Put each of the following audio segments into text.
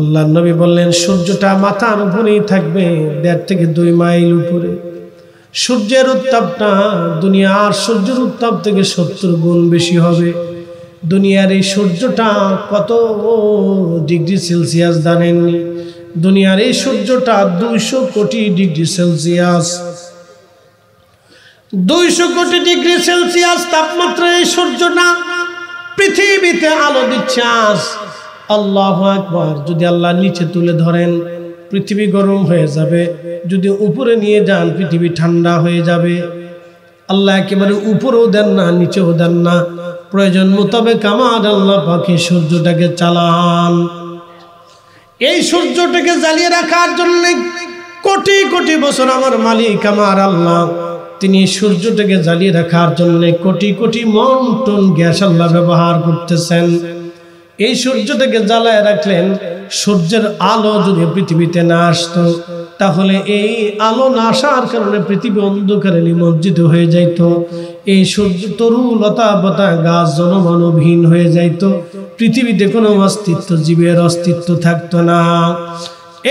আল্লাহ নবী বললেন, সূর্যটা মাথার উপরেই থাকবে, দেড় থেকে দুই মাইল উপরে। সূর্যের উত্তাপটা দুনিয়ার সূর্যের উত্তাপ থেকে সত্তর গুণ বেশি হবে। দুনিয়ার এই সূর্যটা কত ডিগ্রি সেলসিয়াস জানেননি দুনিয়ার এই সূর্যটা দুইশো কোটি ডিগ্রি সেলসিয়াস। দুইশো কোটি ডিগ্রি সেলসিয়াস তাপমাত্রা এই সূর্যটা পৃথিবীতে আলো দিচ্ছে আজ। আল্লাহ একবার যদি আল্লাহ নিচে তুলে ধরেন, পৃথিবী গরম হয়ে যাবে। যদি উপরে নিয়ে যান, পৃথিবী ঠান্ডা হয়ে যাবে। আল্লাহ একেবারে উপরেও দেন না, নিচেও দেন না। প্রয়োজন মোতাবেক আমার আল্লাহ পাখি সূর্যটাকে চালান। এই সূর্যটাকে জ্বালিয়ে রাখার জন্য কোটি কোটি বছর আমার মালিক, আমার আল্লাহ। তিনি সূর্যটাকে জ্বালিয়ে রাখার জন্য কোটি কোটি মন টন গ্যাস আল্লাহ ব্যবহার করতেছেন। এই সূর্যটাকে জ্বালায় রাখলেন, সূর্যের আলো যদি পৃথিবীতে না আসতো, তাহলে এই আলো না আসার কারণে পৃথিবী অন্ধকারে নিমজ্জিত হয়ে যাইত। এই সূর্য তরু লতা বতা গাছ জনমানবহীন হয়ে যাইত। পৃথিবীতে কোনো অস্তিত্ব, জীবের অস্তিত্ব থাকতো না।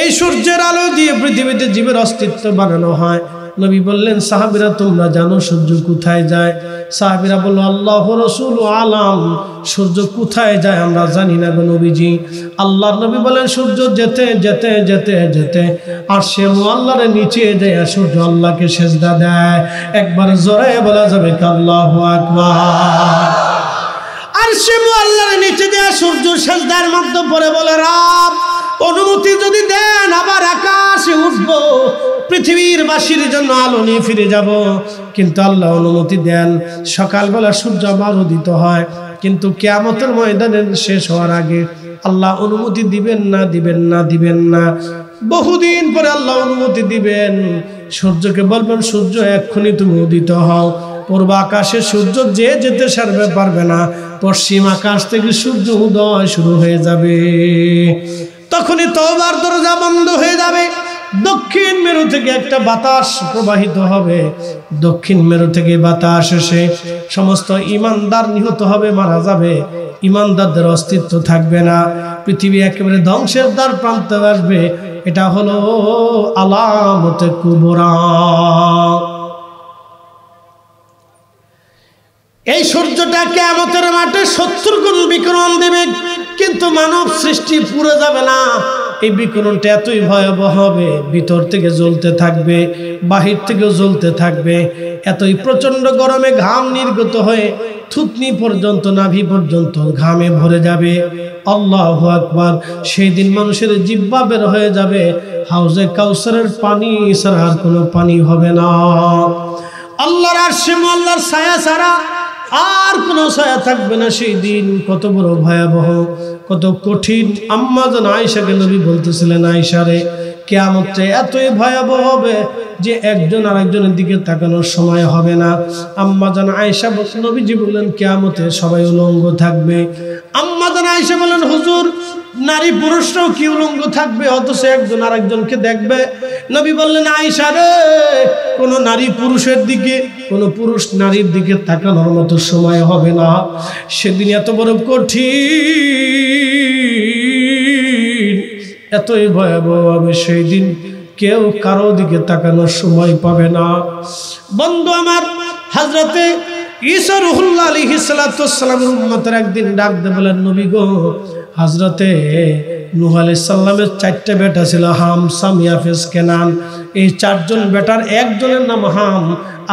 এই সূর্যের আলো দিয়ে পৃথিবীতে জীবের অস্তিত্ব বানানো হয়। নবী বললেন, সাহাবিরা, তোমরা জানো সূর্য কোথায় যায়? সাহাবিরা বলল, আল্লাহ রসুল আলাম, সূর্য কোথায় যায় আমরা জানি না গো নবীজি। আল্লাহ নবী বলেন, সূর্য যেতে যেতে যেতে যেতে, আর সে আল্লাহর নিচে যায় সূর্য আল্লাহকে সেজদা দেয়। একবার জোরে বলা যাবে আল্লাহ আকবার। আর সে আল্লাহর নিচে দেয়া সূর্য সেজদার মধ্যে পরে বলে, রাব, অনুমতি যদি দেন, আবার আকাশে উঠবো। পৃথিবীর বাসীর জন্য আলো নিয়ে ফিরে যাব। কিন্তু আল্লাহ অনুমতি দেন, সকালবেলা সূর্য আবার উদিত হয়। কিন্তু কেয়ামতের ময়দানে শেষ হওয়ার আগে আল্লাহ অনুমতি দিবেন না দিবেন না দিবেন না। বহুদিন পরে আল্লাহ অনুমতি দিবেন। সূর্যকে বলবেন, সূর্য, এক্ষুনি তুমি উদিত হও। পূর্ব আকাশে সূর্য যে যেতে সারবে পারবে না। পশ্চিম আকাশ থেকে সূর্য উদয় শুরু হয়ে যাবে। তখনই তোবার দরজা বন্ধ হয়ে যাবে। দক্ষিণ মেরু থেকে একটা বাতাস প্রবাহিত হবে। দক্ষিণ মেরু থেকে বাতাস এসে সমস্ত ইমানদার নিহত হবে, মারা যাবে। ইমানদারদের অস্তিত্ব থাকবে না। পৃথিবী একেবারে ধ্বংসের দ্বার প্রান্তে আসবে। এটা হলো আলামতে কুবরা। এই সূর্যটা কেমতের মাঠে সত্তর গুণ বিক্রম দেবে, কিন্তু মানব সৃষ্টি পুরো যাবে না। এই বিকরণটা এতই ভয়াবহ হবে, ভিতর থেকে জ্বলতে থাকবে, বাহির থেকেও জ্বলতে থাকবে, এতই প্রচণ্ড গরমে ঘাম নির্গত হয়ে থুতনি পর্যন্ত, নাভি পর্যন্ত ঘামে ভরে যাবে। আল্লাহ আকবার। সেই দিন মানুষের জিব্বা বের হয়ে যাবে। হাউজে কাউসারের পানি ছাড়া আর কোনো পানি হবে না। আল্লাহর আরশেম আল্লাহর ছায়া ছাড়া আর কোনো ছায়া থাকবে না সেই দিন। কত বড় ভয়াবহ, কত কঠিন। আম্মা যেন আয়সাকে নবী বলতেছিলেন আয়সারে কেয়ামতটা এতই ভয়াবহ হবে যে একজন আরেকজনের দিকে তাকানোর সময় হবে না। আম্মা জান আয়সা নবীজি বললেন, কেয়ামতে সবাই উলঙ্গ থাকবে। আম্মা জান আয়সা বলেন হুজুর নারী পুরুষরাও কি উলঙ্গ থাকবে? অথচ একজন আরেকজনকে দেখবে। নবী বললেন আয়সা রে, কোন নারী পুরুষের দিকে, কোন পুরুষ নারীর দিকে তাকানোর মতো সময় হবে না। সেদিন এত বড় কঠিন, এতই ভয়াবহ হবে সেই দিন কেউ কারও দিকে তাকানোর সময় পাবে না। বন্ধু আমার হাজরাতে ঈসা রুহুল্লাহ আলী হিসালাতামের উম্মতের একদিন ডাক দে বলেন নবী গো হাজরতে নুহ আলি সাল্লামের চারটে বেটা ছিল, হাম, সাম ইয়াফেজ কেনান। এই চারজন বেটার একজনের নাম হাম।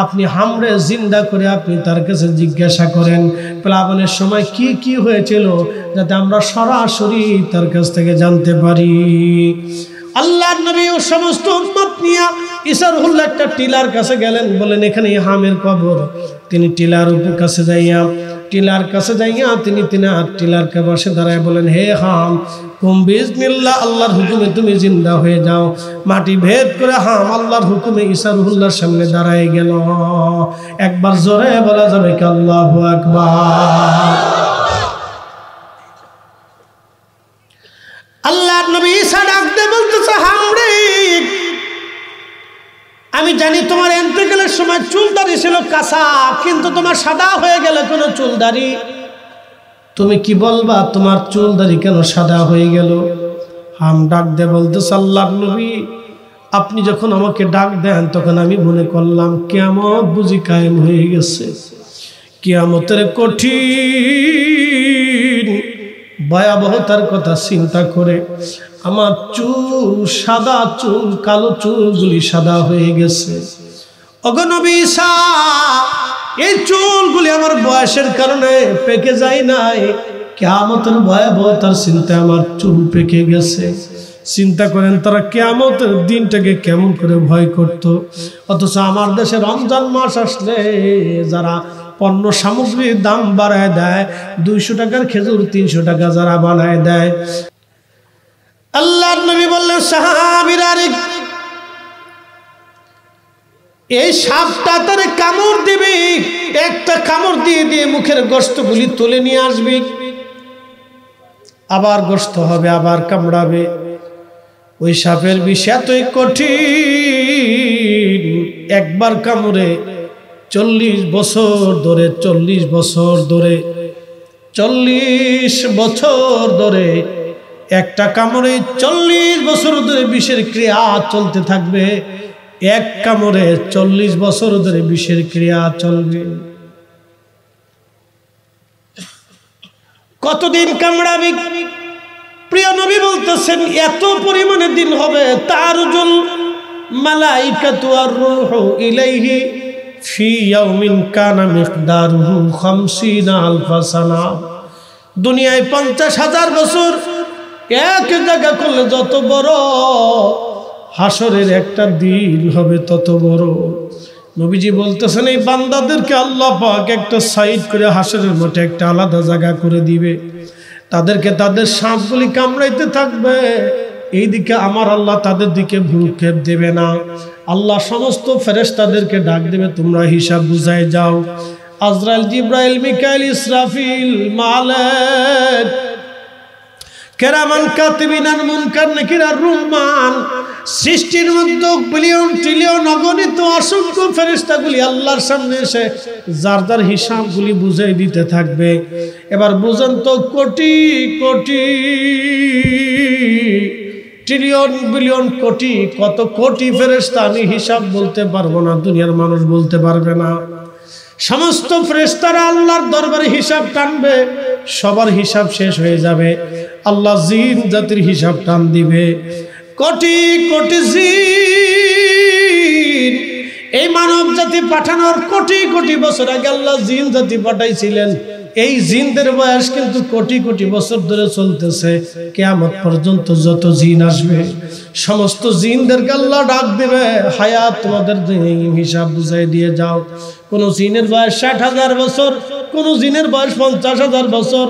আপনি হামরে জিন্দা করে আপনি তার কাছে জিজ্ঞাসা করেন, প্লাবনের সময় কি কি হয়েছিল যাতে আমরা সরাসরি তার কাছ থেকে জানতে পারি? আল্লাহ নবী ও সমস্ত উম্মত নিয়ে একটা টিলার কাছে গেলেন বলেন এখানে হামের কবর। তিনি টিলার উপর কাছে যাইয়া টিলার কাছে যাইয়া তিনি তিনি আর টিলার বসে দাঁড়ায় বলেন, হে হাম, কুম বিজনিল্লাহ, আল্লাহর হুকুমে তুমি জিন্দা হয়ে যাও। মাটি ভেদ করে হাম আল্লাহর হুকুমে ইসারুল্লাহর সামনে দাঁড়ায় গেল। একবার জোরে বলা যাবে কি আল্লাহ আকবার। আল্লাহ নবী ঈসা ডাকতে বলতেছে হামরে আমি জানি তোমার এন্তেকালের সময় চুলদারি ছিল কাঁচা, কিন্তু তোমার সাদা হয়ে গেল কোনো চুলদারি। তুমি কি বলবা, তোমার চুলদারি কেন সাদা হয়ে গেল? হাম ডাক দে বলতে আল্লাহ নবী, আপনি যখন আমাকে ডাক দেন, তখন আমি মনে করলাম কেমন বুঝি কায়েম হয়ে গেছে। কিয়ামতের কঠিন ভয়াবহতার কথা চিন্তা করে আমার চুল সাদা চুল, কালো চুলগুলি সাদা হয়ে গেছে। এই চুলগুলি আমার বয়সের কারণে পেকে যায় নাই। কেয়ামতের ভয়াবহতার চিন্তা আমার চুল পেকে গেছে। চিন্তা করেন তারা কেয়ামতের দিনটাকে কেমন করে ভয় করত। অথচ আমার দেশে রমজান মাস আসলে যারা পণ্য সামগ্রীর দাম বাড়ায় দেয়, দুইশো টাকার খেজুর তিনশো টাকা যারা বানায় দেয় আল্লাহ নবী বললেন, সাহাবিরা এই সাপটা তার কামড় দিবি। একটা কামড় দিয়ে দিয়ে মুখের গোস্তগুলি তুলে নিয়ে আসবি। আবার গোস্ত হবে, আবার কামড়াবে। ওই সাপের বিষ এতই কঠিন। একবার কামড়ে চল্লিশ বছর ধরে, চল্লিশ বছর ধরে, চল্লিশ বছর ধরে একটা কামড়ে চল্লিশ বছর ধরে বিষের ক্রিয়া চলতে থাকবে। এক কামড়ে চল্লিশ বছর ধরে বিষের ক্রিয়া চলবে। কতদিন কামড়াবি? প্রিয় নবী বলতেছেন, এত পরিমাণে দিন হবে, তার জল ইলাইহি 50 আলফা দুনিয়ায় পঞ্চাশ হাজার বছর এক জায়গা করলে যত বড়, হাসরের একটা দিন হবে তত বড়। নবীজি বলতেছেন, এই বান্দাদেরকে আল্লাহ পাক একটা সাইড করে হাসরের মতো একটা আলাদা জায়গা করে দিবে। তাদেরকে তাদের সাপগুলি কামড়াইতে থাকবে। এইদিকে আমার আল্লাহ তাদের দিকে ভ্রুক্ষেপ দেবে না। আল্লাহ সমস্ত ফেরেশতাদেরকে ডাক দেবে, তোমরা হিসাব বুঝাই যাও। আজরাইল, জিব্রাইল, মিকাইল, ইসরাফিল, মালেক কেরামান কাতিবিনান মুনকার নাকিরা রুমান সৃষ্টির মধ্যে বিলিয়ন ট্রিলিয়ন অগণিত অসংখ্য ফেরিস্তাগুলি আল্লাহর সামনে এসে যার যার হিসাবগুলি বুঝাই দিতে থাকবে। এবার বুঝেন তো কোটি কোটি ট্রিলিয়ন বিলিয়ন কোটি, কত কোটি ফেরেস্তা আমি হিসাব বলতে পারব না, দুনিয়ার মানুষ বলতে পারবে না। সমস্ত ফ্রেস্তারা আল্লাহর দরবারে হিসাব টানবে, সবার হিসাব শেষ হয়ে যাবে। আল্লাহ জিন জাতির হিসাব টান দিবে। কোটি কোটি জিন, এই মানব জাতি পাঠানোর কোটি কোটি বছর আগে আল্লাহ জিন জাতি পাঠাইছিলেন। এই জিনদের বয়স কিন্তু কোটি কোটি বছর ধরে চলতেছে। কেয়ামত পর্যন্ত যত জিন আসবে, সমস্ত জিনদেরকে আল্লাহ ডাক দেবে, হায়াত তোমাদের হিসাব বুঝাই দিয়ে যাও। কোন জিনের বয়স ষাট হাজার বছর, কোন জিনের বয়স পঞ্চাশ হাজার বছর।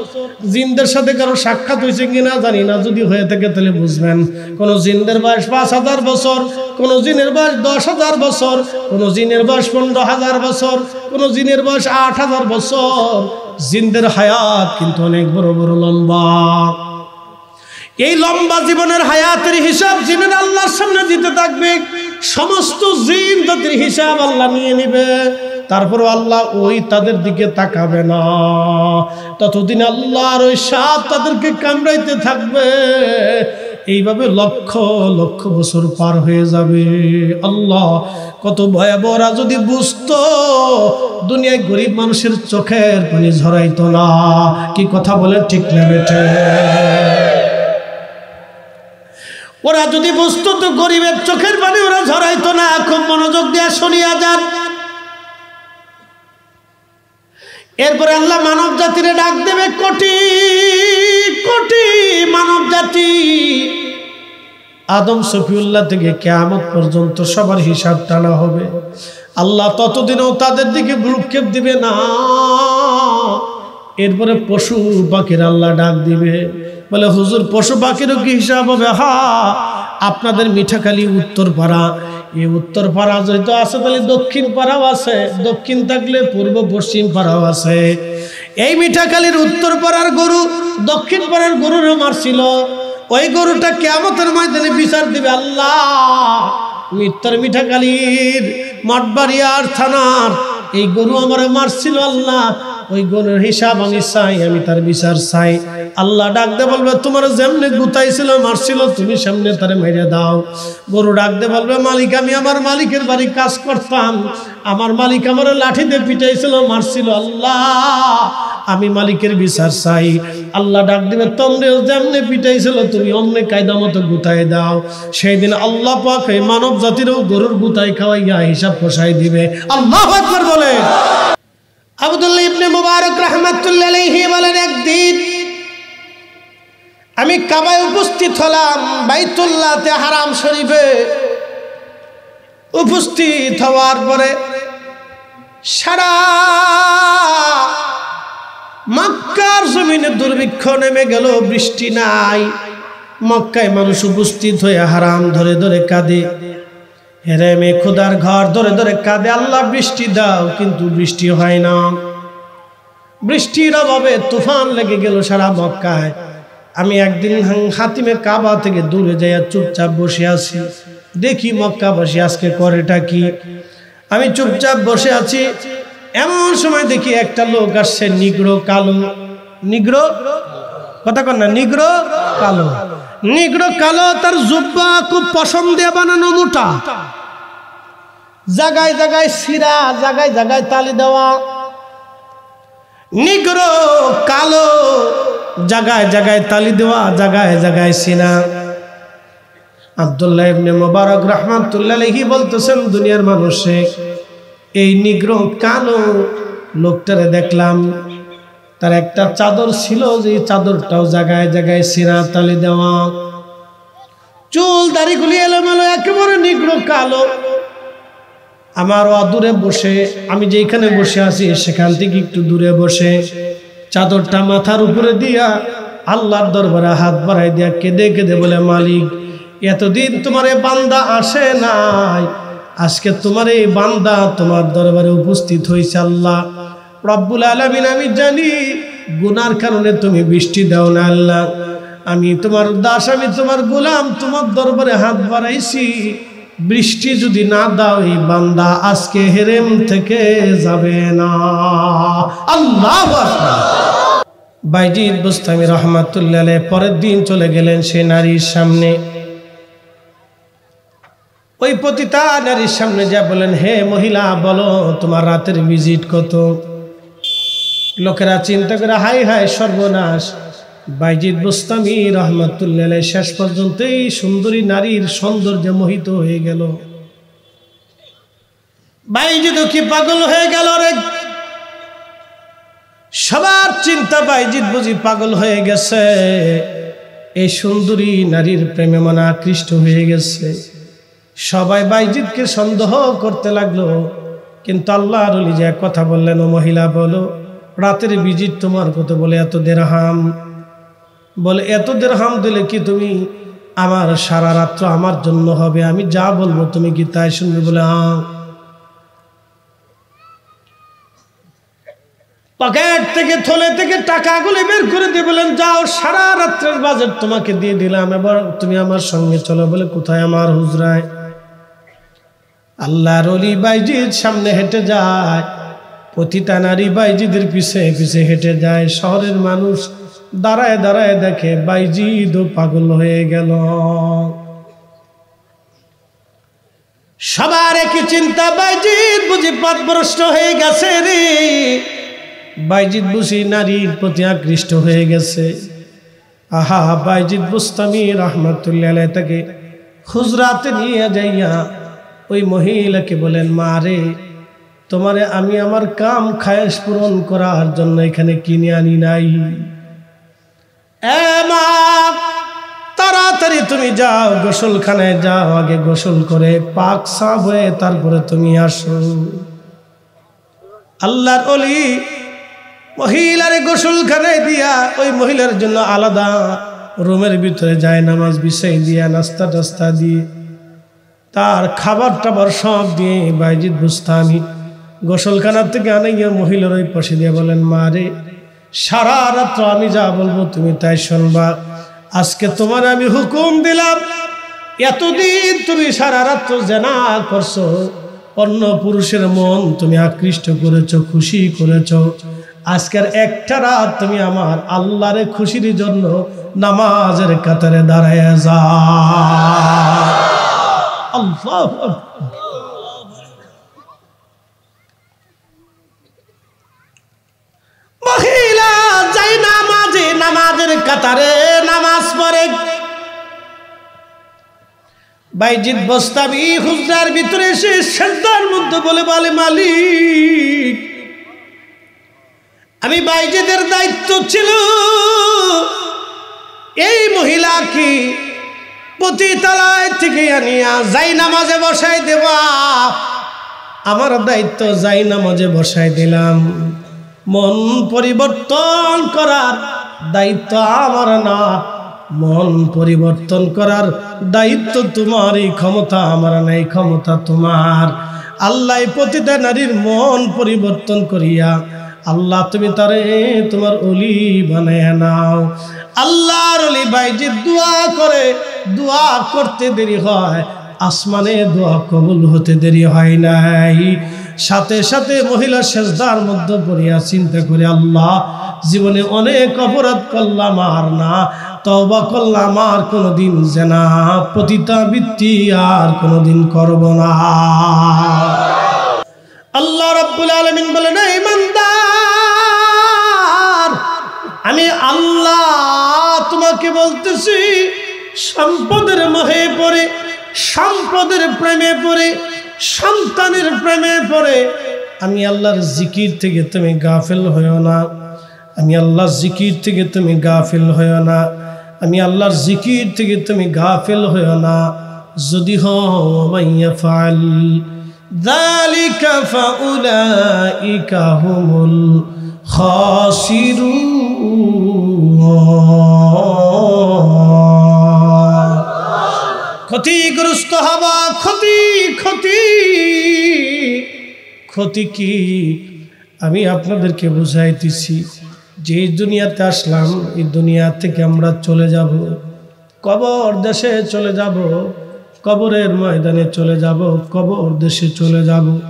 জিনদের সাথে কারও সাক্ষাৎ হয়েছে কিনা জানি না, যদি হয়ে থাকে তাহলে বুঝবেন। কোন জিনদের বয়স পাঁচ হাজার বছর, কোন জিনের বয়স দশ হাজার বছর, কোন জিনের বয়স পনেরো হাজার বছর, কোন জিনের বয়স আট হাজার বছর। জিনদের হায়াত কিন্তু অনেক বড় বড় লম্বা। এই লম্বা জীবনের হায়াতের হিসাব জিনের আল্লাহর সামনে দিতে থাকবে। সমস্ত জিন তাদের হিসাব আল্লাহ নিয়ে নিবে। তারপরও আল্লাহ ওই তাদের দিকে তাকাবে না। ততদিন আল্লাহর ওই সাপ তাদেরকে কামড়াইতে থাকবে। এইভাবে লক্ষ লক্ষ বছর পার হয়ে যাবে। আল্লাহ কত ভয়াবহরা যদি বুঝতো, দুনিয়ায় গরিব মানুষের চোখের পানি ঝরাইতো না। কি কথা বলে ঠিক না বেঠে। ওরা যদি বুঝতো তো গরিবের চোখের পানি ওরা ঝরাইতো না। খুব মনোযোগ দিয়ে শুনিয়া যান। এরপরে আল্লাহ মানব জাতির ডাক দেবে, কোটি কোটি মানব জাতি আদম সফিউল্লাহ থেকে কেয়ামত পর্যন্ত সবার হিসাব টানা হবে। আল্লাহ ততদিনও তাদের দিকে ভ্রুক্ষেপ দিবে না। এরপরে পশু পাখির আল্লাহ ডাক দিবে, বলে, হুজুর, পশু পাখিরও কি হিসাব হবে? হা, আপনাদের মিঠাখালী উত্তর পাড়া এই উত্তর পাড়া যেহেতু আছে, তাহলে দক্ষিণ পাড়াও আছে। দক্ষিণ থাকলে পূর্ব, পশ্চিম পাড়াও আছে। এই মিঠাখালীর উত্তর পাড়ার গরু, দক্ষিণ পাড়ার গরুরও মারছিল ওই গরুটা কেমতের ময়দানে বিচার দিবে আল্লাহ। মিত্তর মিঠাখালীর মাঠবাড়িয়ার থানার এই গরু আমার মারছিল আল্লাহ। ওই গুণের হিসাব আমি চাই, আমি তার বিচার চাই। আল্লাহ ডাকতে বলবে, তোমার যেমনি গুতাইছিল, মারছিল, তুমি সামনে তারে মেরে দাও। গরু ডাকতে বলবে, মালিক, আমি আমার মালিকের বাড়ি কাজ করতাম। আমার মালিক আমার লাঠি দিয়ে পিটাইছিল, মারছিল। আল্লাহ, আমি মালিকের বিচার চাই। আল্লাহ ডাক দিবে, তোমরে যেমনি পিটাইছিল, তুমি অমনে কায়দা মতো গুতাই দাও। সেই দিন আল্লাহ পাক মানব জাতিরও গরুর গুতাই খাওয়াইয়া হিসাব পোষাই দিবে। আল্লাহ বলে আব্দুল্লাহ ইবনে মুবারক রাহমাতুল্লাহ বলেন, একদিন আমি কাবায় উপস্থিত হলাম বাইতুল্লাহতে হারাম শরীফে। উপস্থিত হওয়ার পরে সারা মক্কার জমিনে দুর্ভিক্ষ নেমে গেল, বৃষ্টি নাই। মক্কায় মানুষ উপস্থিত হয়ে হারাম ধরে ধরে কাঁদে। হেরে মে খুদার ঘর ধরে ধরে কাঁদে, আল্লাহ বৃষ্টি দাও, কিন্তু বৃষ্টি হয় না। বৃষ্টির অভাবে তুফান লেগে গেল সারা মক্কায়। আমি একদিন হাতিমে কাবা থেকে দূরে যাইয়া চুপচাপ বসে আছি। দেখি মক্কাবাসী আজকে করেটা কি? আমি চুপচাপ বসে আছি। এমন সময় দেখি একটা লোক আসছে, নিগ্রো কালো। নিগ্রো? কথা কন না, নিগ্রো কালো। নিগ্রো কালো, তার জুব্বা খুব পছন্দে বানানো মোটা। জাগায় জাগায় সিরা জাগায় জাগায় তালি দেওয়া। নিগ্রো কালো, জাগায় জাগায় তালি দেওয়া, জাগায় জাগায় সিনা আবদুল্লাহ ইবনে মোবারক রহমাতুল্লাহি বলতেছেন, দুনিয়ার মানুষে, এই নিগ্র কালো লোকটারে দেখলাম তার একটা চাদর ছিল যে চাদরটাও জায়গায় জায়গায় সিরা তালি দেওয়া। চুল দাড়িগুলি এলোমেলো, একেবারে নিগ্র কালো। আমার অদূরে বসে, আমি যেখানে বসে আছি সেখান থেকে একটু দূরে বসে। চাদরটা মাথার উপরে দিয়া আল্লাহর দরবারে হাত বাড়াই দিয়া কেঁদে কেঁদে বলে, মালিক, এতদিন তোমার বান্দা আসে নাই। আজকে তোমার এই বান্দা তোমার দরবারে উপস্থিত হয়েছে আল্লাহ। রব্বুল আলমিন, আমি জানি গুনার কারণে তুমি বৃষ্টি দাও না আল্লাহ। আমি তোমার দাস, আমি তোমার গোলাম, তোমার দরবারে হাত বাড়াইছি। বৃষ্টি যদি না দাও, এই বান্দা আজকে হেরেম থেকে যাবে না। আল্লাহ বাইজিদ বুস্তামি রহমাতুল্লাহ পরের দিন চলে গেলেন সে নারীর সামনে। ওই পতিতা নারীর সামনে যা বলেন, হে মহিলা, বলো তোমার রাতের ভিজিট কত? লোকেরা চিন্তা করে হাই হাই সর্বনাশ। বাইজিদ বুস্তামি রহমতুল্লাহ শেষ পর্যন্ত এই সুন্দরী নারীর সৌন্দর্য মোহিত হয়ে গেল। বাইজিদ কি পাগল হয়ে গেল রে? সবার চিন্তা বাইজিদ বুঝি পাগল হয়ে গেছে। এই সুন্দরী নারীর প্রেমে মনে আকৃষ্ট হয়ে গেছে। সবাই বাইজিদকে সন্দেহ করতে লাগল। কিন্তু আল্লাহ রলি যে কথা বললেন, ও মহিলা বলো রাতের বিজিট তোমার কত বলে, এত দেড়হাম। বলে, এত দেড়হাম দিলে কি তুমি আমার সারা রাত্র আমার জন্য হবে? আমি যা বলব তুমি কি তাই শুনবে? বলে হ্যাঁ। পকেট থেকে, থলে থেকে টাকাগুলো বের করে দিয়ে বলেন, যাও, সারা রাত্রের বাজেট তোমাকে দিয়ে দিলাম। এবার তুমি আমার সঙ্গে চলো। বলে, কোথায় আমার হুজরায়? আল্লাহর অলি বাইজিদ সামনে হেঁটে যায় প্রতিটা নারী বাইজিদের পিছে পিছে হেঁটে যায়। শহরের মানুষ দাঁড়ায় দাঁড়ায় দেখে বাইজিদ পাগল হয়ে গেল। সবার একই চিন্তা, বাইজিদ বুঝি পথভ্রষ্ট হয়ে গেছে রে। বাইজিদ বুঝি নারীর প্রতি আকৃষ্ট হয়ে গেছে। আহা, বাইজিদ বুস্তামি রহমতুল্লাহ তাকে খুজরাতে নিয়ে যাইয়া ওই মহিলাকে বলেন, মা রে তোমারে আমি আমার কাম খায়েশ পূরণ করার জন্য এখানে কিনে আনি নাই। মা, তাড়াতাড়ি তুমি যাও, গোসলখানায় যাও, আগে গোসল করে পাক সাফ হয়ে তারপরে তুমি আসো। আল্লাহর অলি মহিলার গোসলখানায় দিয়া ওই মহিলার জন্য আলাদা রুমের ভিতরে যায়, নামাজ বিছাই দিয়া, নাস্তা টাস্তা দিয়ে, তার খাবার টাবার সব দিয়ে বাইজিৎ বুস্তানি গোসলখানার থেকে আনাইয়া মহিলার ওই পাশে দিয়ে বলেন, মা রে, সারা রাত্র আমি যা বলব তুমি তাই শুনবা। আজকে তোমার আমি হুকুম দিলাম, এতদিন তুমি সারা রাত্র জেনা করছ, অন্য পুরুষের মন তুমি আকৃষ্ট করেছ, খুশি করেছ। আজকের একটা রাত তুমি আমার আল্লাহর খুশির জন্য নামাজের কাতারে দাঁড়ায় যা আল্লাহ যাই নামাজে, নামাজের কাতারে নামাজ পড়ে। বাইজিৎ বস্তাবি হুজরার ভিতরে এসে শ্রদ্ধার মধ্যে বলে বলে মালিক, আমি বাইজিদের দায়িত্ব ছিল এই মহিলাকে প্রতি তালায় থেকে আনিয়া যাই নামাজে বসাই দেবা আমার দায়িত্ব যাই নামাজে বসাই দিলাম। মন পরিবর্তন করার দায়িত্ব আমার না। মন পরিবর্তন করার দায়িত্ব তোমার এই ক্ষমতা আমার নাই, ক্ষমতা তোমার। আল্লাহ প্রতিটা নারীর মন পরিবর্তন করিয়া আল্লাহ তুমি তারে তোমার অলি বানায় নাও। আল্লাহর অলি ভাই যে দোয়া করে, দোয়া করতে দেরি হয়, আসমানে দোয়া কবুল হতে দেরি হয় নাই। সাথে সাথে মহিলা শেষদার মধ্যে পড়িয়া চিন্তা করে, আল্লাহ, জীবনে অনেক অপরাধ করলাম আর না তবা করলাম আর কোনোদিন জেনা, পতিতা বৃত্তি আর কোনোদিন করব না। আল্লাহ রব্বুল আলমিন বলেন ইমানদার আমি আল্লাহ তোমাকে বলতেছি, সম্পদের মোহে পড়ে, সম্পদের প্রেমে পড়ে সন্তানের প্রেমে পড়ে, আমি আল্লাহর জিকির থেকে তুমি গাফেল হয়েও না। আমি আল্লাহর জিকির থেকে তুমি গাফেল হয়েও না। আমি আল্লাহর জিকির থেকে তুমি গাফেল হয়েও না। যদি হাইয়া ফাল ক্ষতিগ্রস্ত হবা, ক্ষতি ক্ষতি। ক্ষতি কি? আমি আপনাদেরকে বুঝাইতেছি, যে দুনিয়াতে আসলাম, এই দুনিয়া থেকে আমরা চলে যাব। কবর দেশে চলে যাব, কবরের ময়দানে চলে যাব, কবর দেশে চলে যাব।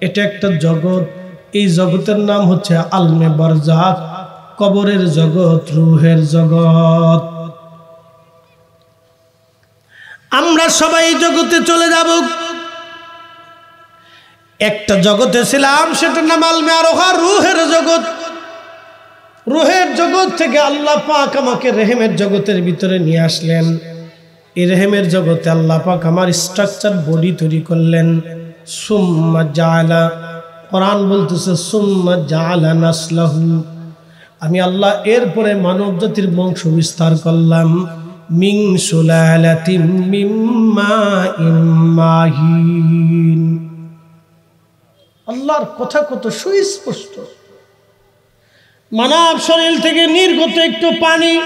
এটা একটা জগৎ। এই জগতের নাম হচ্ছে আলমে বারজাত। কবরের জগৎ, রুহের জগৎ। আমরা সবাই জগতে চলে যাব। একটা জগতে ছিলাম সেটার নাম আলমে আরোহা, রুহের জগৎ। রুহের জগৎ থেকে আল্লাহ পাক আমাকে রেহেমের জগতের ভিতরে নিয়ে আসলেন। এই রেহেমের জগতে আল্লাহ পাক আমার স্ট্রাকচার বডি তৈরি করলেন। সুম্মা জালা কোরআন বলতেছে, সুম্মা জালা নাসলাহু। আমি আল্লাহ এরপরে মানব জাতির বংশ বিস্তার করলাম। মিং সুলালাতিম মিম্মা ইম্মাহিন আল্লাহর কথা কত সুস্পষ্ট। মানব শরীর থেকে নির্গত একটু পানি।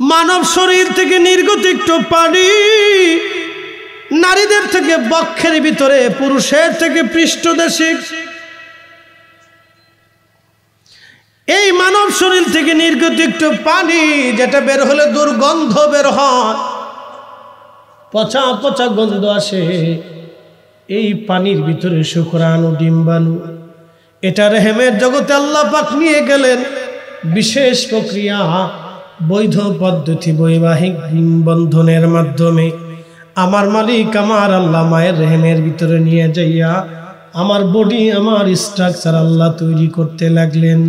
মানব শরীর থেকে নির্গত একটু পানি। নারীদের থেকে বক্ষের ভিতরে, পুরুষের থেকে পৃষ্ঠদেশে এই মানব শরীর থেকে নির্গত একটু পানি, যেটা বের হলে দুর্গন্ধ বের হয়। পচা পচা গন্ধ আসে। এই পানির ভিতরে শুক্রাণু ডিম্বাণু। এটা রেহেমের জগতে আল্লাহ পাক নিয়ে গেলেন। বিশেষ প্রক্রিয়া বৈধ পদ্ধতি বৈবাহিক বন্ধনের মাধ্যমে। আমার মালিক, আমার আল্লাহ মায়ের রেহেমের ভিতরে নিয়ে যাইয়া আমার বডি, আমার স্ট্রাকচার আল্লাহ তৈরি করতে লাগলেন।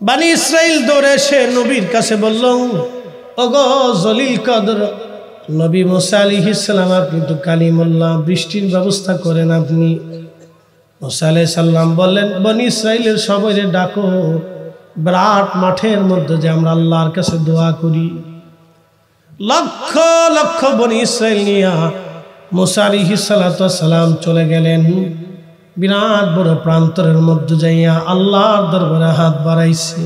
বানি ইসরাইল দৌড়ে সে নবীর কাছে বলল, ওগো জলিল কদর নবী মোসা আলী ইসলাম আপনি তো কালিমুল্লাহ বৃষ্টির ব্যবস্থা করেন আপনি। মোসা আলাই সাল্লাম বললেন, বনি ইসরাইলের সবাই ডাকো। বিরাট মাঠের মধ্যে যে আমরা আল্লাহর কাছে দোয়া করি। লক্ষ লক্ষ বনি ইসরায়েল নিয়া মোসারি সালাম চলে গেলেন। বিরাট বড় প্রান্তরের মধ্যে যাইয়া আল্লাহর দরবারে হাত বাড়াইছে।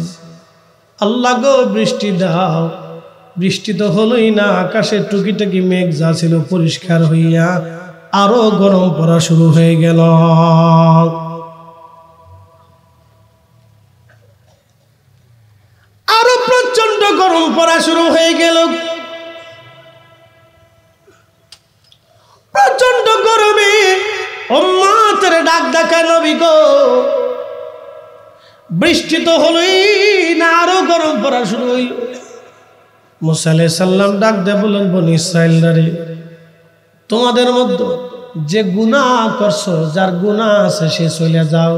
আল্লাহ গো বৃষ্টি দাও। বৃষ্টি তো হলোই না, আকাশে টুকিটাকি মেঘ যা ছিল পরিষ্কার হইয়া আরও গরম পড়া শুরু হয়ে গেল। আরও প্রচণ্ড গরম পড়া শুরু হয়ে গেল। প্রচণ্ড গরমে ওম্মাতের ডাক ডাকা নবী গো। বৃষ্টি তো হলোই না, আরও গরম পড়া শুরু হইল। মুসা সাল্লাম ডাক দে বলেন বন ইসরায়েলদারে তোমাদের মধ্যে যে গুণা করছ, যার গুণা আছে সে চলে যাও,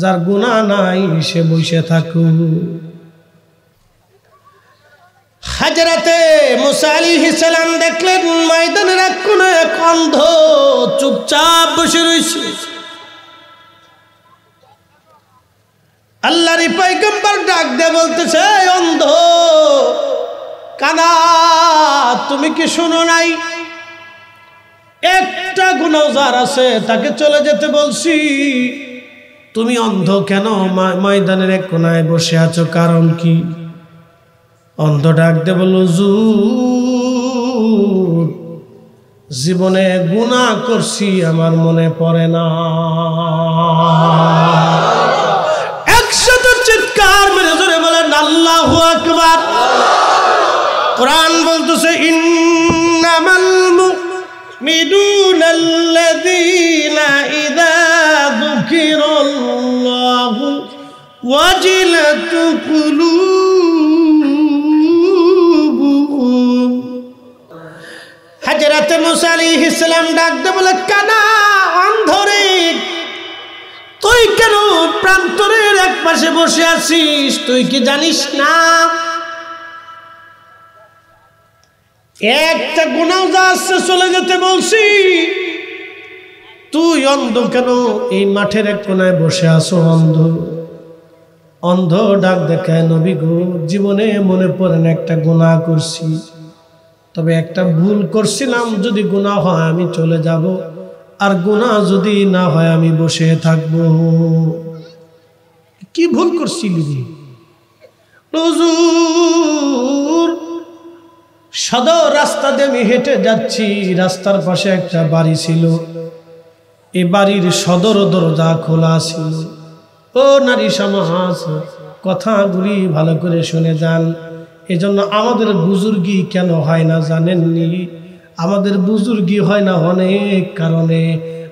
যার গুণা নাই সে বসে থাকু হাজরাতে মুসা সালাম দেখলেন, ময়দানের এক কোণে এক অন্ধ চুপচাপ বসে রয়েছে। আল্লাহর পয়গম্বর ডাক দে বলতেছে অন্ধ কানা তুমি কি শোনো নাই? একটা গুণাজার আছে তাকে চলে যেতে বলছি। তুমি অন্ধ কেন? ময়দানের এক কোনায় বসে আছো কারণ কি? অন্ধ ডাক দে "হুজুর, জীবনে গুণা করছি আমার মনে পড়ে না। একশত চিৎকার মেরে জোরে বলেন আল্লাহ আকবার। কোরআন বলতেছে, ইন্নামাল মুমিনুনা আল্লাযীনা ইযা যুকিরাল্লাহু ওয়াজিলাত কুলুবুহুম। হযরত মুসা আলাইহিস সালাম ডাক দে বলে, কানা অন্ধরে, তুই কেন প্রান্তরের এক পাশে বসে আছিস? তুই কি জানিস না? একটা গুণাও যা আসছে চলে যেতে বলছি। তুই অন্ধ কেন? এই মাঠের এক কোনায় বসে আছো অন্ধ। অন্ধ ডাক দেখায় নবী গো, জীবনে মনে পড়ে না একটা গুণা করছি। তবে একটা ভুল করছিলাম, যদি গুণা হয় আমি চলে যাব। আর গুণা যদি না হয় আমি বসে থাকব। কি ভুল করছিলি হুজুর সদর রাস্তা দিয়ে আমি হেঁটে যাচ্ছি। রাস্তার পাশে একটা বাড়ি ছিল। এই বাড়ির সদর দরজা খোলা ছিল। ও নারী সমাজ, কথাগুলি ভালো করে শুনে যান। এজন্য আমাদের বুজুর্গি কেন হয় না জানেননি? আমাদের বুজুর্গি হয় না অনেক কারণে।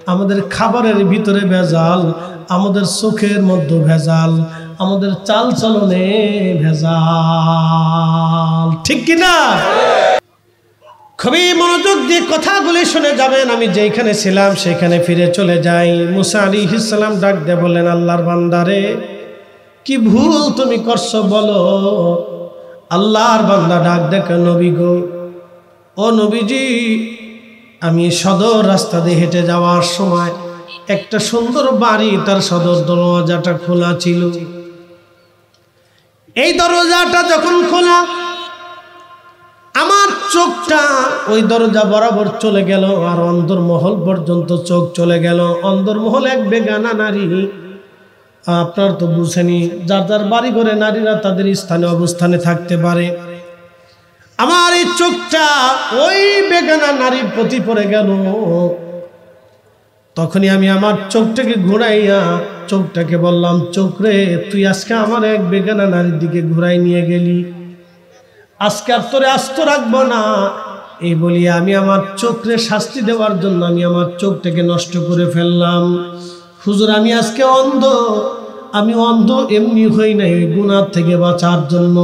আমাদের খাবারের ভিতরে ভেজাল, আমাদের চোখের মধ্যে ভেজাল। আমাদের চাল চলনে ভেজাল। ঠিক কিনা? খুবই মনোযোগ দিয়ে কথাগুলি শুনে যাবেন। আমি যেখানে ছিলাম সেখানে ফিরে চলে যাই। মুসা আলী ইসলাম ডাক দে বললেন, আল্লাহর বান্দারে, কি ভুল তুমি করছ বলো। আল্লাহর বান্দা ডাক দেখে, নবী গো। ও নবীজি, আমি সদর রাস্তা দিয়ে হেঁটে যাওয়ার সময় একটা সুন্দর বাড়ি, তার সদর দরওয়াজাটা খোলা ছিল। এই দরজাটা যখন খোলা, আমার চোখটা ওই দরজা বরাবর চলে গেল আর অন্দরমহল পর্যন্ত চোখ চলে গেল। অন্দরমহল এক বেগানা নারী। আপনার তো বুঝেনি, যার যার বাড়ি ঘরে নারীরা তাদের স্থানে অবস্থানে থাকতে পারে। আমার এই চোখটা ওই বেগানা নারীর প্রতি পড়ে গেল। তখনই আমি আমার চোখটাকে ঘুরাইয়া চোখটাকে বললাম, চোখ রে, তুই আজকে আমার এক বেগানা নারীর দিকে ঘুরাই নিয়ে গেলি। আজকে আর তোরে আস্ত রাখব না। এই বলি আমি আমার চোখরে শাস্তি দেওয়ার জন্য আমি আমার চোখটাকে নষ্ট করে ফেললাম। হুজুর, আমি আজকে অন্ধ। আমি অন্ধ এমনি হই নাই, ওই গুণার থেকে বাঁচার জন্য।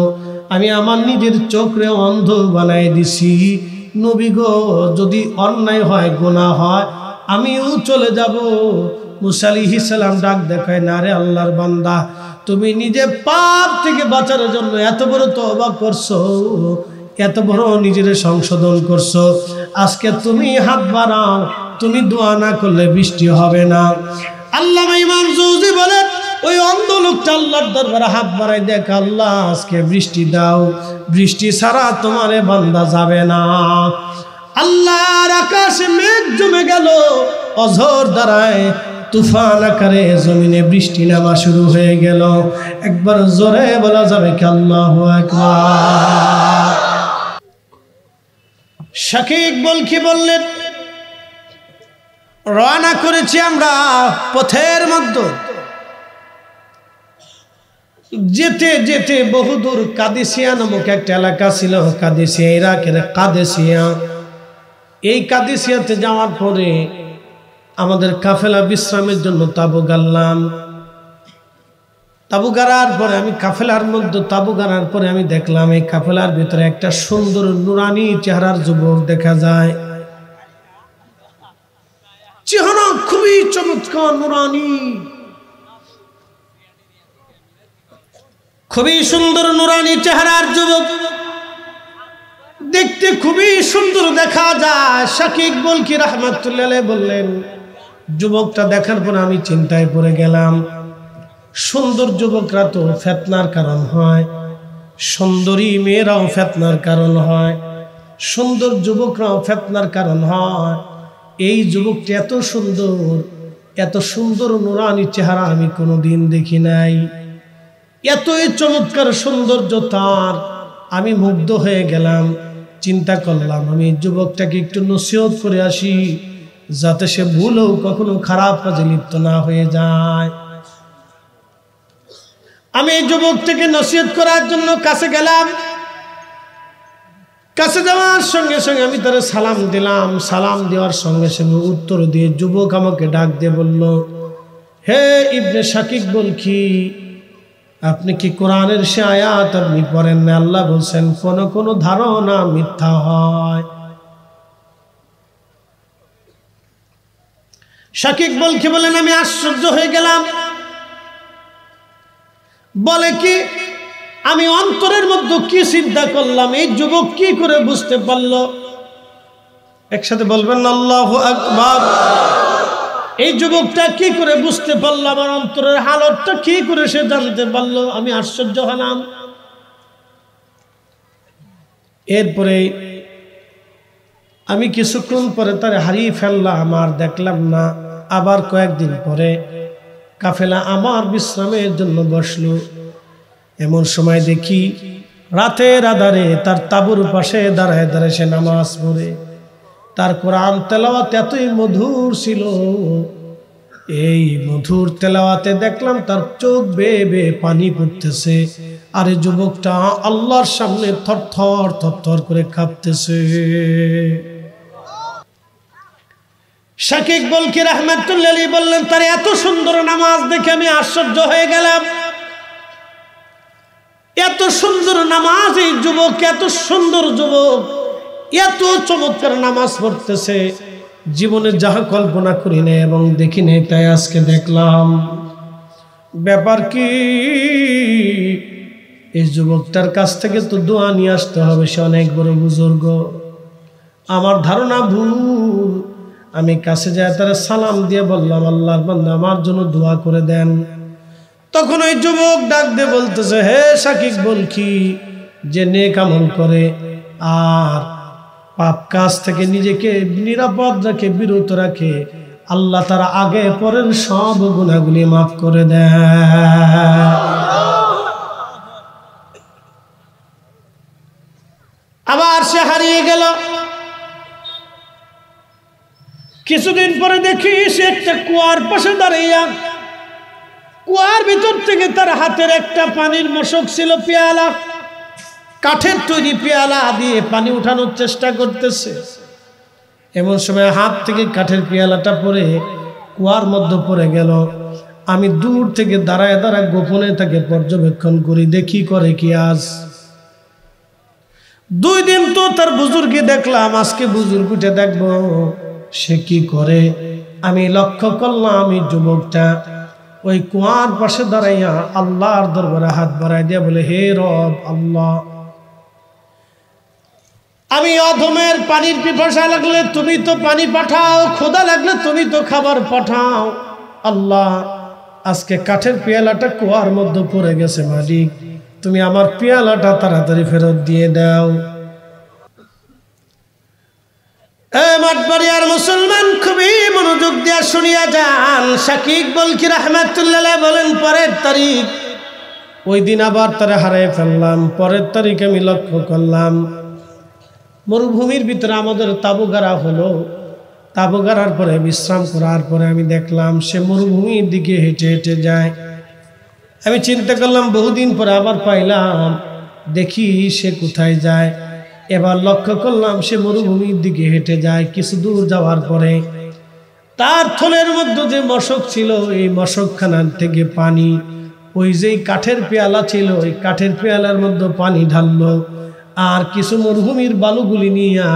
আমি আমার নিজের চোখরে অন্ধ বানাই দিছি। নবী গো, যদি অন্যায় হয় গুণা হয়, আমিও চলে যাব। মুসালি সালাম ডাক দেখায়, না রে আল্লাহর বান্দা, তুমি নিজে পাপ থেকে বাঁচার জন্য এত বড় তবা করছ, এত বড় নিজের সংশোধন করছ। আজকে তুমি হাত বাড়াও, তুমি দোয়া না করলে বৃষ্টি হবে না। আল্লাহ ইমাম জৌজি বলেন, ওই অন্ধ লোকটা আল্লাহর দরবারে হাত বাড়াই দেখ, আল্লাহ আজকে বৃষ্টি দাও। বৃষ্টি ছাড়া তোমারে বান্দা যাবে না। আল্লাহর আকাশে মেঘ জমে গেল, অঝর দ্বারায় তুফান আকারে জমিনে বৃষ্টি নামা শুরু হয়ে গেল। একবার জোরে বলা যাবে কি আল্লাহ একবার শাকিক বল কি বললেন? রওনা করেছি আমরা পথের মধ্যে। যেতে যেতে বহুদূর কাদেশিয়া নামক একটা এলাকা ছিল কাদেশিয়া ইরাকের কাদেশিয়া এই কাদেশিয়াতে যাওয়ার পরে আমাদের কাফেলা বিশ্রামের জন্য তাবু গাল্লাম তাবু গাড়ার পরে আমি কাফেলার মধ্যে তাবু গাড়ার পরে আমি দেখলাম এই কাফেলার ভিতরে একটা সুন্দর নুরানি চেহারার যুবক দেখা যায়। চেহারা খুবই চমৎকার, নুরানি। খুবই সুন্দর নুরানি চেহারার যুবক। দেখতে খুবই সুন্দর দেখা যায়। শাকিক বলকি রহমতুল্লাহ বললেন যুবকটা দেখার পর আমি চিন্তায় পড়ে গেলাম, সুন্দর যুবকরা তো ফেতনার কারণ হয়, সুন্দরী মেয়েরাও ফেতনার কারণ হয়, সুন্দর যুবকরাও ফেতনার কারণ হয়। এই যুবকটি এত সুন্দর এত সুন্দর নুরানি চেহারা আমি কোনো দিন দেখি নাই। এতই চমৎকার সৌন্দর্য তার। আমি মুগ্ধ হয়ে গেলাম, চিন্তা করলাম, আমি যুবকটাকে একটু নসিহত করে আসি। যাতে সে ভুলেও কখনো খারাপ কাজে লিপ্ত না হয়ে যায়। আমি এই যুবকটাকে নসিহত করার জন্য কাছে গেলাম। কাছে যাওয়ার সঙ্গে সঙ্গে আমি তার সালাম দিলাম। সালাম দেওয়ার সঙ্গে সঙ্গে উত্তর দিয়ে যুবক আমাকে ডাক দিয়ে বলল, হে ইবনে শাকিক বলকি আপনি কি কোরআনের সে আয়াত আপনি পড়েন না? আল্লাহ বলছেন, কোনো কোনো ধারণা মিথ্যা হয়। শাকিক বলকে বলেন, আমি আশ্চর্য হয়ে গেলাম। বলে কি, আমি অন্তরের মধ্যে কি চিন্তা করলাম? এই যুবক কি করে বুঝতে পারল? একসাথে বলবেন, আল্লাহ আকবার। এই যুবকটা কি করে বুঝতে পারল? আমার অন্তরের হালতটা কি করে সে জানতে পারল? আমি আশ্চর্য হলাম। এরপরে আমি কিছুক্ষণ পরে তার হারিয়ে ফেললাম, আর দেখলাম না। আবার কয়েকদিন পরে কাফেলা আমার বিশ্রামের জন্য বসল। এমন সময় দেখি রাতের আধারে তার তাবুর পাশে দাঁড়ায় দাঁড়ায় সে নামাজ পড়ে। তার কোরআন তেলাওয়াত এতই মধুর ছিল। এই মধুর তেলাওয়াতে দেখলাম তার চোখ বেয়ে বেয়ে পানি পড়তেছে আর যুবকটা আল্লাহর সামনে থর থর থর থর করে কাঁপতেছে। শাকিক বলকি রহমতুল্লাহ বললেন, তার এত সুন্দর নামাজ দেখে আমি আশ্চর্য হয়ে গেলাম। এত সুন্দর নামাজ এই যুবক, এত সুন্দর যুবক, এত চমৎকার নামাজ পড়তেছে। জীবনে যাহা কল্পনা করি না এবং দেখি নাই, তাই আজকে দেখলাম। ব্যাপার কি, এই যুবকটার কাছ থেকে তো দোয়া নিয়ে আসতে হবে, সে অনেক বড় বুজুর্গ। আমার ধারণা ভুল। আমি কাছে যায় তারা সালাম দিয়ে বললাম আল্লাহর বান্দা, আমার জন্য দোয়া করে দেন। তখন ওই যুবক ডাক দিয়ে বলতেছে, হে সাকিব বলকি যে নেক আমল করে আর পাপ কাজ থেকে নিজেকে নিরাপদ রাখে, বিরত রাখে আল্লাহ তারা আগে পরের সব গুণাগুলি মাফ করে দেয় আবার সে হারিয়ে গেল। কিছুদিন পরে দেখি সে একটা কুয়ার পাশে দাঁড়িয়ে। কুয়ার ভিতর থেকে তার হাতের একটা পানির মশক ছিল পেয়ালা। কাঠের তৈরি পেয়ালা দিয়ে পানি উঠানোর চেষ্টা করতেছে। এমন সময় হাত থেকে কাঠের পেয়ালাটা পরে কুয়ার মধ্যে পড়ে গেল। আমি দূর থেকে দাঁড়ায় দাঁড়ায় গোপনে তাকে পর্যবেক্ষণ করি, দেখি করে কি আজ। দুই দিন তো তার বুজুর্গে দেখলাম, আজকে বুজুর্গটা দেখব। সে কি করে? আমি লক্ষ্য করলাম যুবকটা ওই কুয়ার পাশে দাঁড়াইয়া আল্লাহর দরবারে হাত বাড়াই দিয়া বলে, হে রব, আল্লাহ, আমি অধমের পানির পিপাসা লাগলে তুমি তো পানি পাঠাও ক্ষুদা লাগলে তুমি তো খাবার পাঠাও। আল্লাহ, আজকে কাঠের পেয়ালাটা কুয়ার মধ্যে পড়ে গেছে মালিক, তুমি আমার পেয়ালাটা তাড়াতাড়ি ফেরত দিয়ে দাও। মাঠবাড়িয়ার মুসলমান খুবই মনোযোগ দিয়া শুনিয়া যান। শাকিক বলকি রহমাতুল্লাহ বলেন, পরের তারিখ। ওই দিন আবার তারা হারাই ফেললাম। পরের তারিখ আমি লক্ষ্য করলাম, মরুভূমির ভিতরে আমাদের তাবু গাড়া হলো। তাবু গাড়ার পরে, বিশ্রাম করার পরে আমি দেখলাম, সে মরুভূমির দিকে হেঁটে হেঁটে যায়। আমি চিন্তা করলাম, বহুদিন পরে আবার পাইলাম। দেখি সে কোথায় যায়। এবার লক্ষ্য করলাম সে মরুভূমির দিকে হেঁটে যায় কিছু দূর যাওয়ার পরে। তার থলের মধ্যে যে মশক ছিল, এই মশকখানার থেকে পানি, ওই যেই কাঠের পেয়ালা ছিল, ওই কাঠের পেয়ালার মধ্যে পানি ঢাললো। আর কিছু মরুভূমির বালুগুলি নিয়া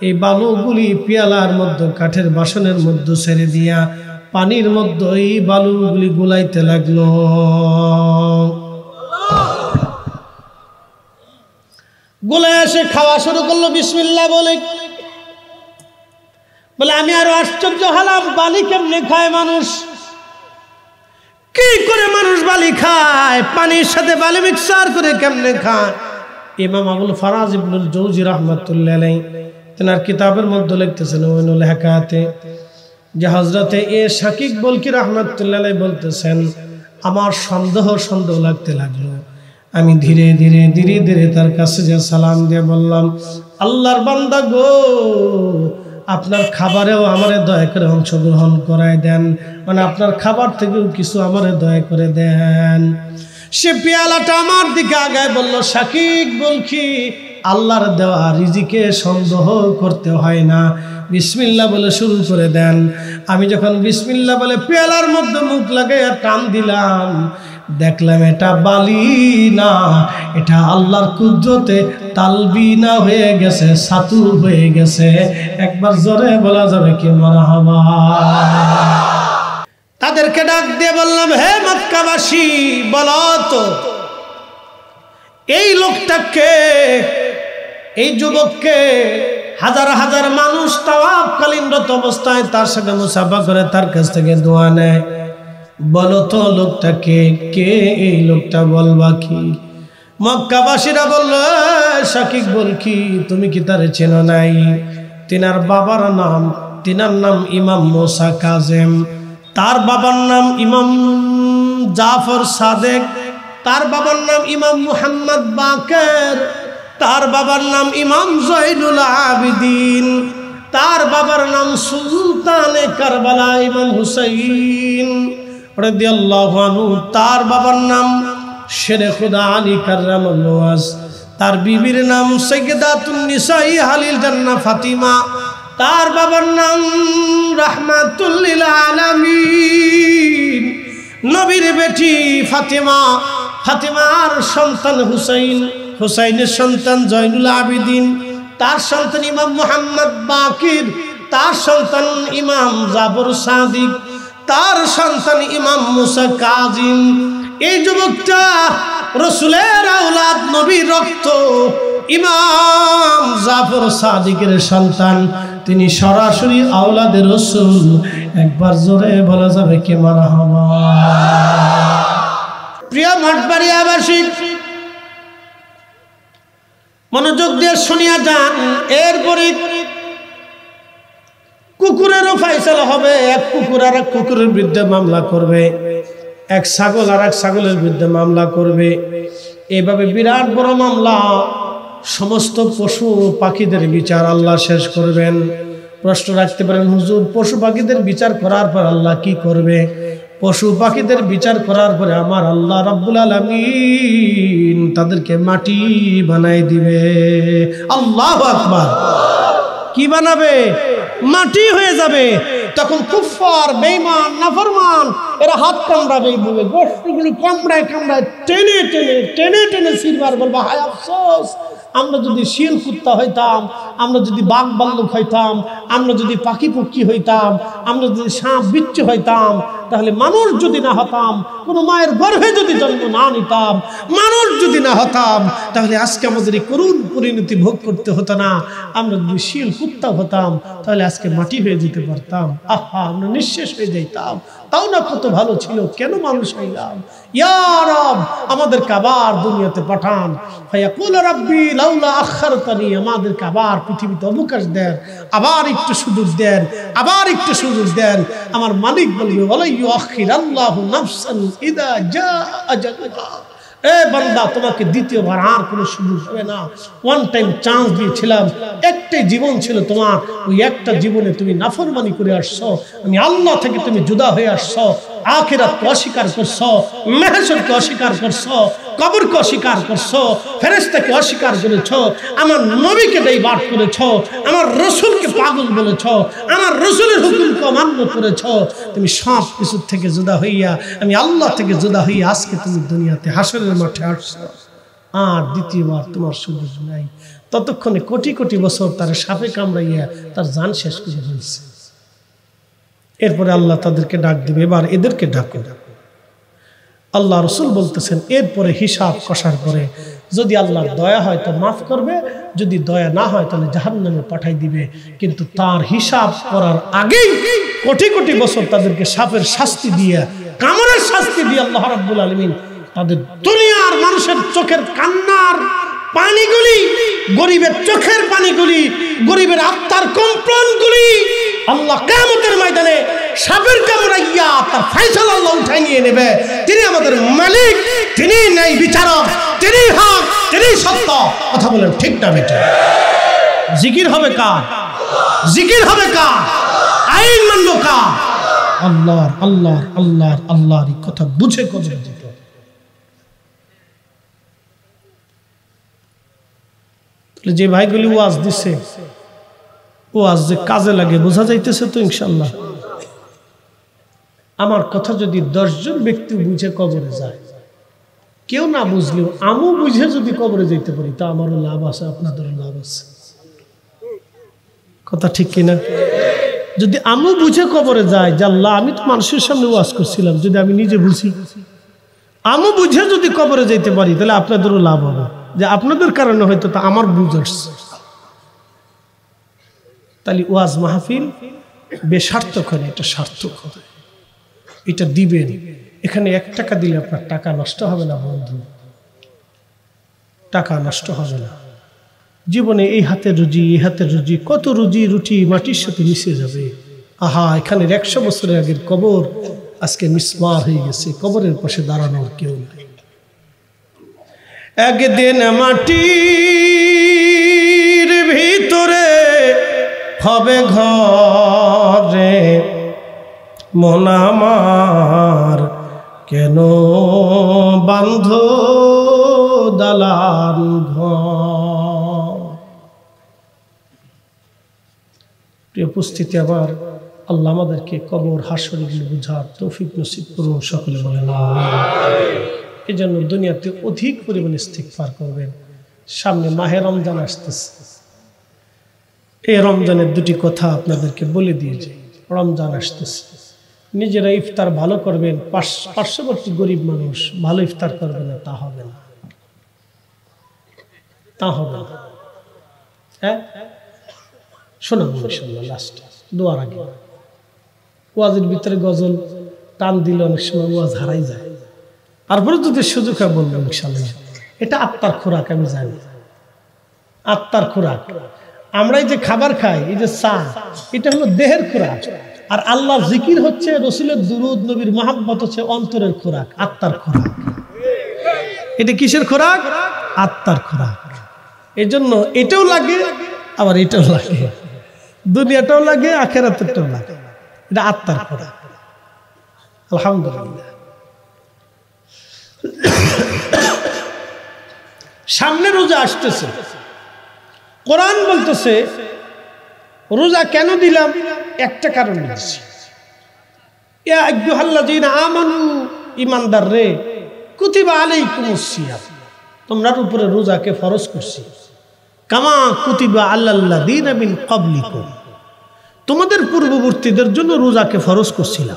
এই বালুগুলি পেয়ালার মধ্যে, কাঠের বাসনের মধ্যে ছেড়ে দিয়া পানির মধ্যে এই বালুগুলি গুলাইতে লাগল। গোলায় এসে খাওয়া শুরু করল বিসমিল্লা বলে। বলে, আমি আরও আশ্চর্য হলাম, বালি কেমনে খায় মানুষ? কি করে মানুষ বালি খায়? পানির সাথে বালি মিক্সার করে কেমনে খায়? ইমাম আবুল ফারাজ ইবনুল জৌজি রহমতুল্লাহ তেনার কিতাবের মধ্যে লিখতেছেন ওইনুল হেকাতে, যে হজরতে এ শাকিক বলকি রহমতুল্লাহ বলতেছেন, আমার সন্দেহ সন্দেহ লাগতে লাগল। আমি ধীরে ধীরে ধীরে ধীরে তার কাছে যে সালাম দিয়ে বললাম, আল্লাহর বান্দা গো, আপনার খাবারেও আমারে দয়া করে অংশগ্রহণ করায় দেন। মানে আপনার খাবার থেকেও কিছু আমারে দয়া করে দেন। সে পেয়ালাটা আমার দিকে আগায় বলল শাকিক বলকি আল্লাহর দেওয়া রিজিকে সন্দেহ করতে হয় না। বিসমিল্লা বলে শুরু করে দেন। আমি যখন বিসমিল্লা বলে পেয়ালার মধ্যে মুখ লাগাইয়া টান দিলাম দেখলাম এটা বালি না, এটা আল্লাহর কুদরতে তালবিনা হয়ে গেছে সাতু হয়ে গেছে। একবার জোরে বলা যাবে কি মরা তাদেরকে ডাক দিয়ে বললাম, হে মক্কাবাসী, বলো তো, এই লোকটাকে, এই যুবককে হাজার হাজার মানুষ তাওয়াবকালীনরত অবস্থায় তার সাথে মুসাফা করে তার কাছ থেকে দোয়া নেয়। বলো তো লোকটাকে, কে এই লোকটা বলবা কি? মক্কাবাসীরা বলল শাকিক বল কি? তুমি কি তার চেনো নাই? তিনার বাবার নাম, তিনার নাম ইমাম মোসা কাজেম। তার বাবার নাম ইমাম জাফর সাদেক। তার বাবার নাম ইমাম মুহাম্মদ বাকের। তার বাবার নাম ইমাম জৈনুল আবিদিন। তার বাবার নাম সুলতানে কারবালা ইমাম হুসাইন। তার বাবার নাম শেরে খুদা আলী কার্রামাস তার বিবির নাম সৈয়দাতুন নিসাই হালিল জান্না ফাতিমা। তার বাবার নাম রাহমাতুল্লিল আলামিন। নবীর বেটি ফাতিমা। ফাতিমার সন্তান হুসাইন। হুসাইনের সন্তান জয়নুল আবিদিন। তার সন্তান ইমাম মুহাম্মদ বাকির। তার সন্তান ইমাম জাবর সাদিক। তার সন্তান ইমাম মুসা কাজিম। এই যুবকটা রসুলের আউলাদ নবীর রক্ত। ইমাম জাফর সাদিকের সন্তান। তিনি সরাসরি আওলাদের রসুল। একবার জোরে বলা যাবে কে মারা হবা। প্রিয় মঠবাড়ি আবাসিক, মনোযোগ দিয়ে শুনিয়া যান। এরপরে কুকুরেরও ফাইসালা হবে, এক কুকুর আর এক কুকুরের বিরুদ্ধে মামলা করবে। এক ছাগল আর এক ছাগলের বিরুদ্ধে মামলা করবে। এভাবে বিরাট বড় মামলা। সমস্ত পশু পাখিদের বিচার আল্লাহ শেষ করবেন। প্রশ্ন রাখতে পারেন, হুজুর, পশু পাখিদের বিচার করার পর আল্লাহ কি করবে? পশু পাখিদের বিচার করার পরে আমার আল্লাহ রাব্বুল আলামিন তাদেরকে মাটি বানাই দিবে। আল্লাহ আকবার। কি বানাবে? মাটি হয়ে যাবে। তখন কুফার বেইমান নাফরমান, এরা হাত কামড়াবে এইভাবে গোষ্ঠীগুলি কামড়ায় কামড়ায় টেনে টেনে টেনে টেনে সিলভার বলব, হায় আফসোস, আমরা যদি শিল কুত্তা হইতাম, আমরা যদি বাঘ বাল্লুক হইতাম, আমরা যদি পাখি পক্ষী হইতাম, আমরা যদি সাপ বিচ্ছু হইতাম তাহলে মানুষ যদি না হতাম, কোনো মায়ের গর্ভে যদি জন্ম না নিতাম, মানুষ যদি না হতাম, তাহলে আজকে আমাদের এই করুণ পরিণতি ভোগ করতে হতো না। আমরা যদি শিল কুত্তা হতাম, তাহলে আজকে মাটি হয়ে যেতে পারতাম। আহা, আমরা নিঃশেষ হয়ে যাইতাম। তাও না কত ভালো ছিল, কেন মানুষ হইলাম? ইয়ারব আমাদেরকে আবার দুনিয়াতে পাঠান। ফায়াকুল রাব্বি, লাউলা আখারতানি, আমাদেরকে আবার পৃথিবীতে অবকাশ দেন। আবার একটু সুযোগ দেন, আবার একটু সুযোগ দেন। আমার মালিক বলবে ওয়ালাইয়ু তোমাকে দ্বিতীয়বার আর কোনো সুযোগ হবে না। ওয়ান টাইম চান্স দিয়েছিলাম, একটাই জীবন ছিল তোমার। ওই একটা জীবনে তুমি নাফরমানি করে আসছো। আমি আল্লাহ থেকে তুমি জুদা হয়ে আসছো। আখেরাতকে অস্বীকার করছ মেহসরকে অস্বীকার করছ। কবরকে অস্বীকার করছ ফেরেস্তাকে অস্বীকার করেছ, আমার নবীকে বেইবাদ করেছ, আমার রসুলকে পাগল বলেছ, আমার রসুলের হুকুমকে অমান্য করেছ। তুমি সব কিছুর থেকে জুদা হইয়া, আমি আল্লাহ থেকে জুদা হইয়া আজকে তুমি দুনিয়াতে হাসরের মাঠে আসছো। আর দ্বিতীয়বার তোমার সুযোগ নাই। ততক্ষণে কোটি কোটি বছর তার সাপে কামড়াইয়া তার জান শেষ করে ফেলছে। এরপরে আল্লাহ তাদেরকে ডাক দিবে, এবার এদেরকে ডাকো। আল্লাহ রসুল বলতেছেন, এরপরে হিসাব কষার পরে যদি আল্লাহর দয়া হয় তো মাফ করবে, যদি দয়া না হয় তাহলে জাহান নামে পাঠাই দিবে। কিন্তু তার হিসাব করার আগেই কোটি কোটি বছর তাদেরকে সাপের শাস্তি দিয়ে, কামড়ের শাস্তি দিয়ে আল্লাহ রাব্বুল আলমিন তাদের দুনিয়ার মানুষের চোখের কান্নার পানিগুলি, গরিবের চোখের পানিগুলি, গরিবের আত্মার কম্পনগুলি আল্লাহ কেমতের ময়দানে সাপের কামড়াইয়া তার ফাইসাল আল্লাহ উঠাই নিয়ে নেবে। তিনি আমাদের মালিক তিনি নেই বিচারক তিনি হক তিনি সত্য, কথা বলেন ঠিক না বেটে? জিকির হবে কার? জিকির হবে কার? আইন মানব কার? আল্লাহর আল্লাহর আল্লাহর আল্লাহর কথা বুঝে দিতে যে ভাইগুলি ওয়াজ দিছে, ওয়াজ যে কাজে লাগে, বোঝা যাইতেছে তো ইনশাল্লাহ আমার কথা যদি দশজন ব্যক্তি বুঝে কবরে যায়, কেউ না বুঝলেও আমও বুঝে যদি কবরে যেতে পারি, তা আমারও লাভ আছে, আপনাদেরও লাভ আছে। কথা ঠিক কিনা? যদি আমও বুঝে কবরে যায় যে আল্লাহ, আমি তো মানুষের সামনে ওয়াজ করছিলাম, যদি আমি নিজে বুঝি আমি বুঝে যদি কবরে যেতে পারি, তাহলে আপনাদেরও লাভ হবে। যে আপনাদের কারণে হয়তো তা আমার বুঝ আসছে। তাহলে ওয়াজ মাহফিল বেসার্থক হয় এটা সার্থক হবে এটা দিবেন। এখানে এক টাকা দিলে আপনার টাকা নষ্ট হবে না বন্ধু। টাকা নষ্ট হবে না। জীবনে এই হাতের রুজি, এই হাতের রুজি, কত রুজি, রুটি মাটির সাথে মিশে যাবে। আহা, এখানের একশো বছরের আগের কবর আজকে মিসমার হয়ে গেছে। কবরের পাশে দাঁড়ানোর কেউ নাই। একদিন মাটির ভিতরে হবে ঘরে মন আমার কেন বান্ধ দালান প্রিয় উপস্থিতি আবার আল্লাহ আমাদেরকে কবর হাসরগুলি বুঝার তৌফিক নসিব করুন, সকলে বলেন এই জন্য দুনিয়াতে অধিক পরিমাণে ইস্তিকফার করবেন। সামনে মাহে রমজান আসতেছে। এই রমজানের দুটি কথা আপনাদেরকে বলে দিয়েছে। রমজান আসতেছে। নিজেরা ইফতার ভালো করবেন পার্শ্ববর্তী গরিব মানুষ ভালো ইফতার করবে না, তা হবে না। তা হবে না। হ্যাঁ? শোনাবো ইনশাল্লাহ লাস্ট দোয়ার আগে। ওয়াজের ভিতরে গজল টান দিলে অনেক সময় ওয়াজ হারাই যায়। তারপরে যদি সুযোগ হয় বলব ইনশাল্লাহ এটা আত্মার খোরাক, আমি জানি। আত্মার খোরাক। আমরা এই যে খাবার খাই, এই যে চা, এটা হলো দেহের খোরাক। আর আল্লাহ জিকির হচ্ছে রসুলের দুরুদ, নবীর মহাব্বত হচ্ছে অন্তরের খোরাক, আত্মার খোরাক। এটা কিসের খোরাক? আত্মার খোরাক। এই জন্য এটাও লাগে, আবার এটাও লাগে। দুনিয়াটাও লাগে, আখেরাতেরটাও লাগে। এটা আত্মার খোরাক। আলহামদুলিল্লাহ। সামনে রোজা আসতেছে। কোরআন বলতেছে রোজা কেন দিলাম? একটা কারণ দিচ্ছি আমানু ইমানদার রে, কুতিবা আলাইকুমুস সিয়াম। তোমরার উপরে রোজাকে ফরজ করছি। কামা কুতিবা আল্লাল্লাযীনা মিন ক্বাবলিকুম। তোমাদের পূর্ববর্তীদের জন্য রোজাকে ফরজ করছিলাম।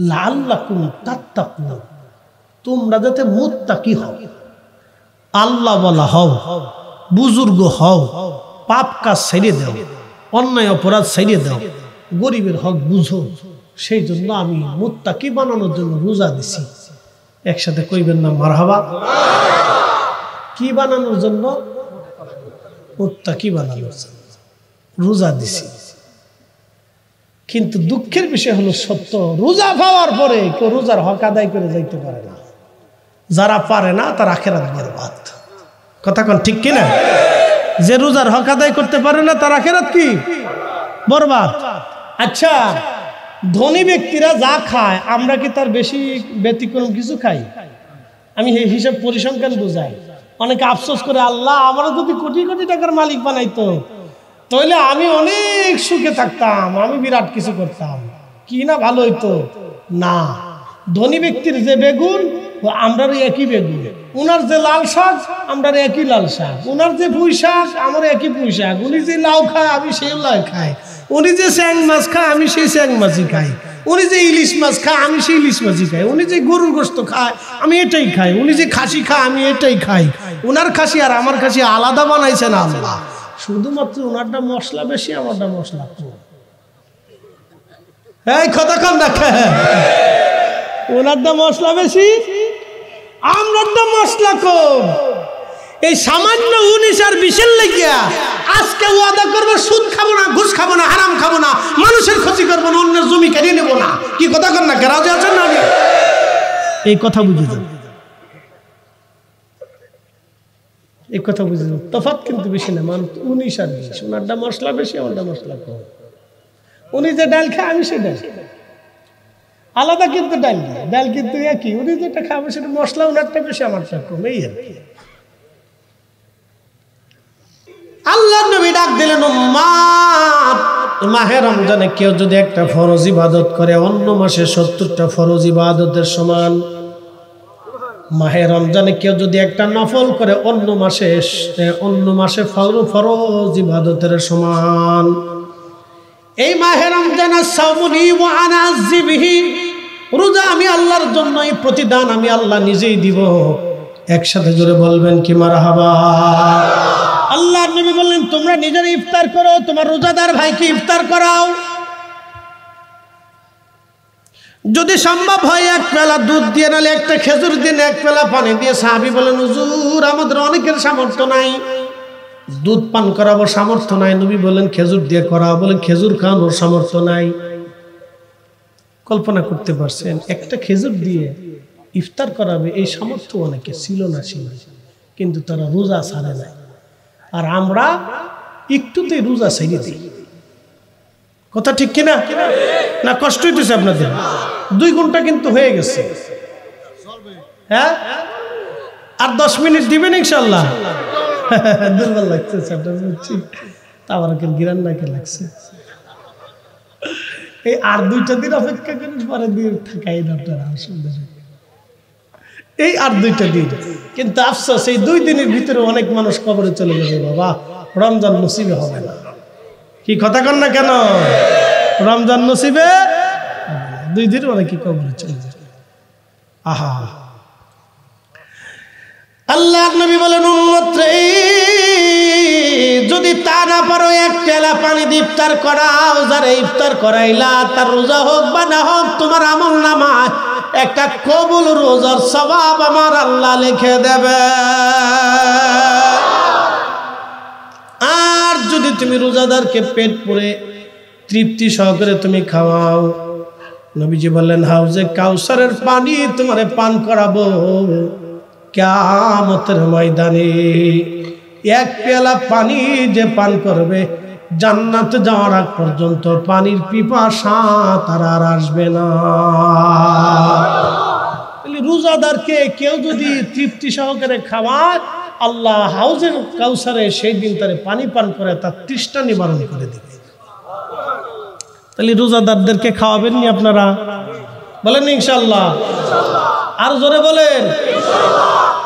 লাআল্লাকুম তাত্তাকুন। তোমরা যাতে মুত্তাকি হও। আল্লাহ বলা হও, বুজুর্গ হও। পাপ কাজ ছেড়ে দাও, অন্যায় অপরাধ ছেড়ে দাও, গরিবের হক বুঝো। সেই জন্য আমি মুত্তাকি বানানোর জন্য রোজা দিছি। একসাথে কইবেন না, মারহাবা। কি বানানোর জন্য? মুত্তাকি বানানোর জন্য। রোজা দিছি। কিন্তু দুঃখের বিষয় হলো সত্য, রোজা পাওয়ার পরে কেউ রোজার হক আদায় করে যাইতে পারে না। যারা পারে না, তার আখেরাত বরবাদ। কথা কোন ঠিক কিনা? যে রোজার হক আদায় করতে পারে না, তার আখেরাত কি? বরবাদ। আচ্ছা ধনী ব্যক্তিরা যা খায়, আমরা কি তার বেশি ব্যতিক্রম কিছু খাই? আমি হিসাব পরিসংখ্যান বুঝাই। অনেকে আফসোস করে, আল্লাহ, আমারও যদি কোটি কোটি টাকার মালিক বানাইতো, তাহলে আমি অনেক সুখে থাকতাম, আমি বিরাট কিছু করতাম। কি না ভালো হইতো? না। ধনী ব্যক্তির যে বেগুন আমরার একই বেগুন উনার যে লাল শাক আমরার একই লাল শাক। উনার যে পুঁই শাক আমার একই পুঁই শাক। উনি যে লাউ খায়, আমি সেই লাউ খাই। উনি যে স্যাং মাছ খায়, আমি সেই স্যাং মাছই খাই। উনি যে ইলিশ মাছ খায়, আমি সেই ইলিশ মাছই খাই। উনি যে গরুর গোস্ত খায়, আমি এটাই খাই। উনি যে খাসি খায়, আমি এটাই খাই। উনার খাসি আর আমার খাসি আলাদা বানাইছে না আল্লাহ। শুধুমাত্র ওনারটা মশলা বেশি, আমারটা মশলা কম। এই, কথা কম দেখে ওনারটা মশলা বেশি? আমরারটা মশলা কম। এই সামান্য উনিশ আর বিশের লেগিয়া আজকে ওয়াদা করব, সুদ খাব না, ঘুষ খাব না, হারাম খাব না, মানুষের ক্ষতি করব না, অন্যের জমি কেড়ে নেব না। কি কথা কর না রাজি আছেন না এই কথা বুঝে যান এই কথা বুঝে যান তফাৎ কিন্তু বেশি না মান উনিশ আর বিশ। ওনারটা মশলা বেশি, আমারটা মশলা কম। উনি যে ডাল খায়, আমি সেই ডাল খাই। আলাদা কিন্তু ডাল ডাল কিন্তু একই। উনি যেটা খাবে সেটা মশলা ওনারটা বেশি আমারটা কম, এই আর কি। আল্লাহ নবী ডাক দিলেন মাহে রমজানে কেউ যদি একটা ফরজ ইবাদত করে, অন্য মাসে সত্তরটা ফরজ ইবাদতের সমান। মাহে রমজানে কেউ যদি একটা নফল করে, অন্য মাসে অন্য মাসে ফর- ফরজ ইবাদতের সমান। এই মাহে রমজানের রোজা আমি আল্লাহর জন্যই, প্রতিদান আমি আল্লাহ নিজেই দিব। একসাথে জোরে বলবেন কি মারহাবা? আল্লাহ নবী বললেন, তোমরা নিজের ইফতার করো, তোমার রোজাদার ভাইকে ইফতার করাও। যদি সম্ভব হয়, এক পেলা দুধ দিয়ে, নাহলে একটা খেজুর দিন এক পেলা পানি দিয়ে, সাহাবি বলেন হুজুর, আমাদের অনেকের সামর্থ্য নাই। দুধ পান করাবো সামর্থ্য নাই, নবী বলেন খেজুর দিয়ে করাও। বলেন খেজুর খাওয়ানোর সামর্থ্য নাই। কল্পনা করতে পারছেন, একটা খেজুর দিয়ে ইফতার করাবে, এই সামর্থ্য অনেকে ছিল না ছিল। কিন্তু তারা রোজা ছাড়ে নাই। আর আমরা একটুতেই রোজা ছেড়ে দিই। কথা ঠিক কিনা? না, কষ্ট হইতেছে আপনাদের? দুই ঘণ্টা কিন্তু হয়ে গেছে। হ্যাঁ? আর দশ মিনিট দিবেন ইনশাল্লাহ? দুর্বল লাগছে আপনার বুঝছি তাবারকের গিরান নাকে লাগছে? এই আর দুইটা দিন অপেক্ষা করেন পরে দিন থাকাই আপনারা এই আর দুইটা দিন। কিন্তু আফসোস এই দুই দিনের ভিতরে অনেক মানুষ কবরে চলে যাবে বাবা। রমজান নসিবে হবে না। কি কথা কন না কেন? রমজান নসিবে দুই দিন অনেকে কবরে চলে যাবে? আহা। আল্লাহ নবী বলেন উম্মত রে, যদি তা না পারো, এক পেলা পানি ইফতার করাও, যারা ইফতার করাইলা, তার রোজা হোক বা না হোক, তোমার আমল নামা, একটা কবুল রোজার স্বভাব আমার আল্লাহ লিখে দেবে। আর যদি তুমি রোজাদারকে পেট পুরে তৃপ্তি সহকারে তুমি খাওয়াও, নবীজি বললেন হাউজে কাউসারের পানি তোমারে পান করাবো কেমতের ময়দানে। এক পেলা পানি যে পান করবে, জান্নাত যাওয়ার আগ পর্যন্ত পানির পিপাসা তার আর আসবে না। রোজাদারকে কেউ যদি তৃপ্তি সহকারে খাওয়ায়, আল্লাহ হাউজের কাউসারে সেই দিন তারে পানি পান করে, তার তৃষ্ণা নিবারণ করে দেবে। তাহলে রোজাদারদেরকে খাওয়াবেন নি আপনারা? বলেন ইনশাল্লাহ আর জোরে বলেন।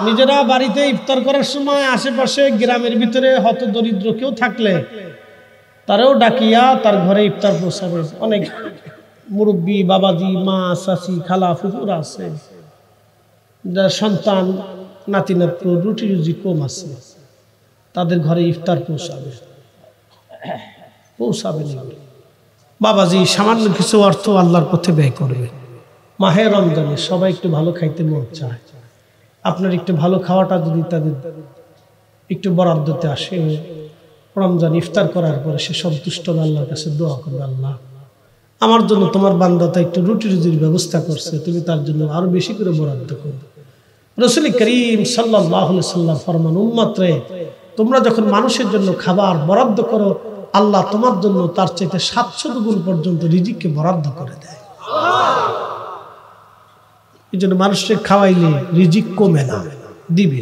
নিজেরা বাড়িতে ইফতার করার সময় আশেপাশে গ্রামের ভিতরে হত দরিদ্র কেউ থাকলে তারাও ডাকিয়া তার ঘরে ইফতার পৌঁছাবে। অনেক মুরব্বী, বাবাজি, মা, চাচি, খালা, ফুফুরা আছে। যার সন্তান, নাতি রুটি রুজি কম আছে। তাদের ঘরে ইফতার পৌঁছাবে। পৌঁছাবে বাবাজি, সামান্য কিছু অর্থ আল্লাহর পথে ব্যয় করবে। মাহে রমজানে সবাই একটু ভালো খাইতে মন চায়। আপনার একটু ভালো খাওয়াটা যদি তাদের একটু বরাদ্দতে আসে, রমজান ইফতার করার পরে সে সন্তুষ্ট আল্লাহর কাছে দোয়া করবে, আল্লাহ, আমার জন্য তোমার বান্দাতা একটু রুটি রুজির ব্যবস্থা করছে, তুমি তার জন্য আরও বেশি করে বরাদ্দ করবে রসুল করিম সাল্লাহ সাল্লাম ফরমান, উম্মাত্রে তোমরা যখন মানুষের জন্য খাবার বরাদ্দ করো, আল্লাহ তোমার জন্য তার চাইতে সাতশো গুণ পর্যন্ত রিজিককে বরাদ্দ করে দেয়। এই জন্য মানুষকে খাওয়াইলে রিজিক কমে না, দিবে।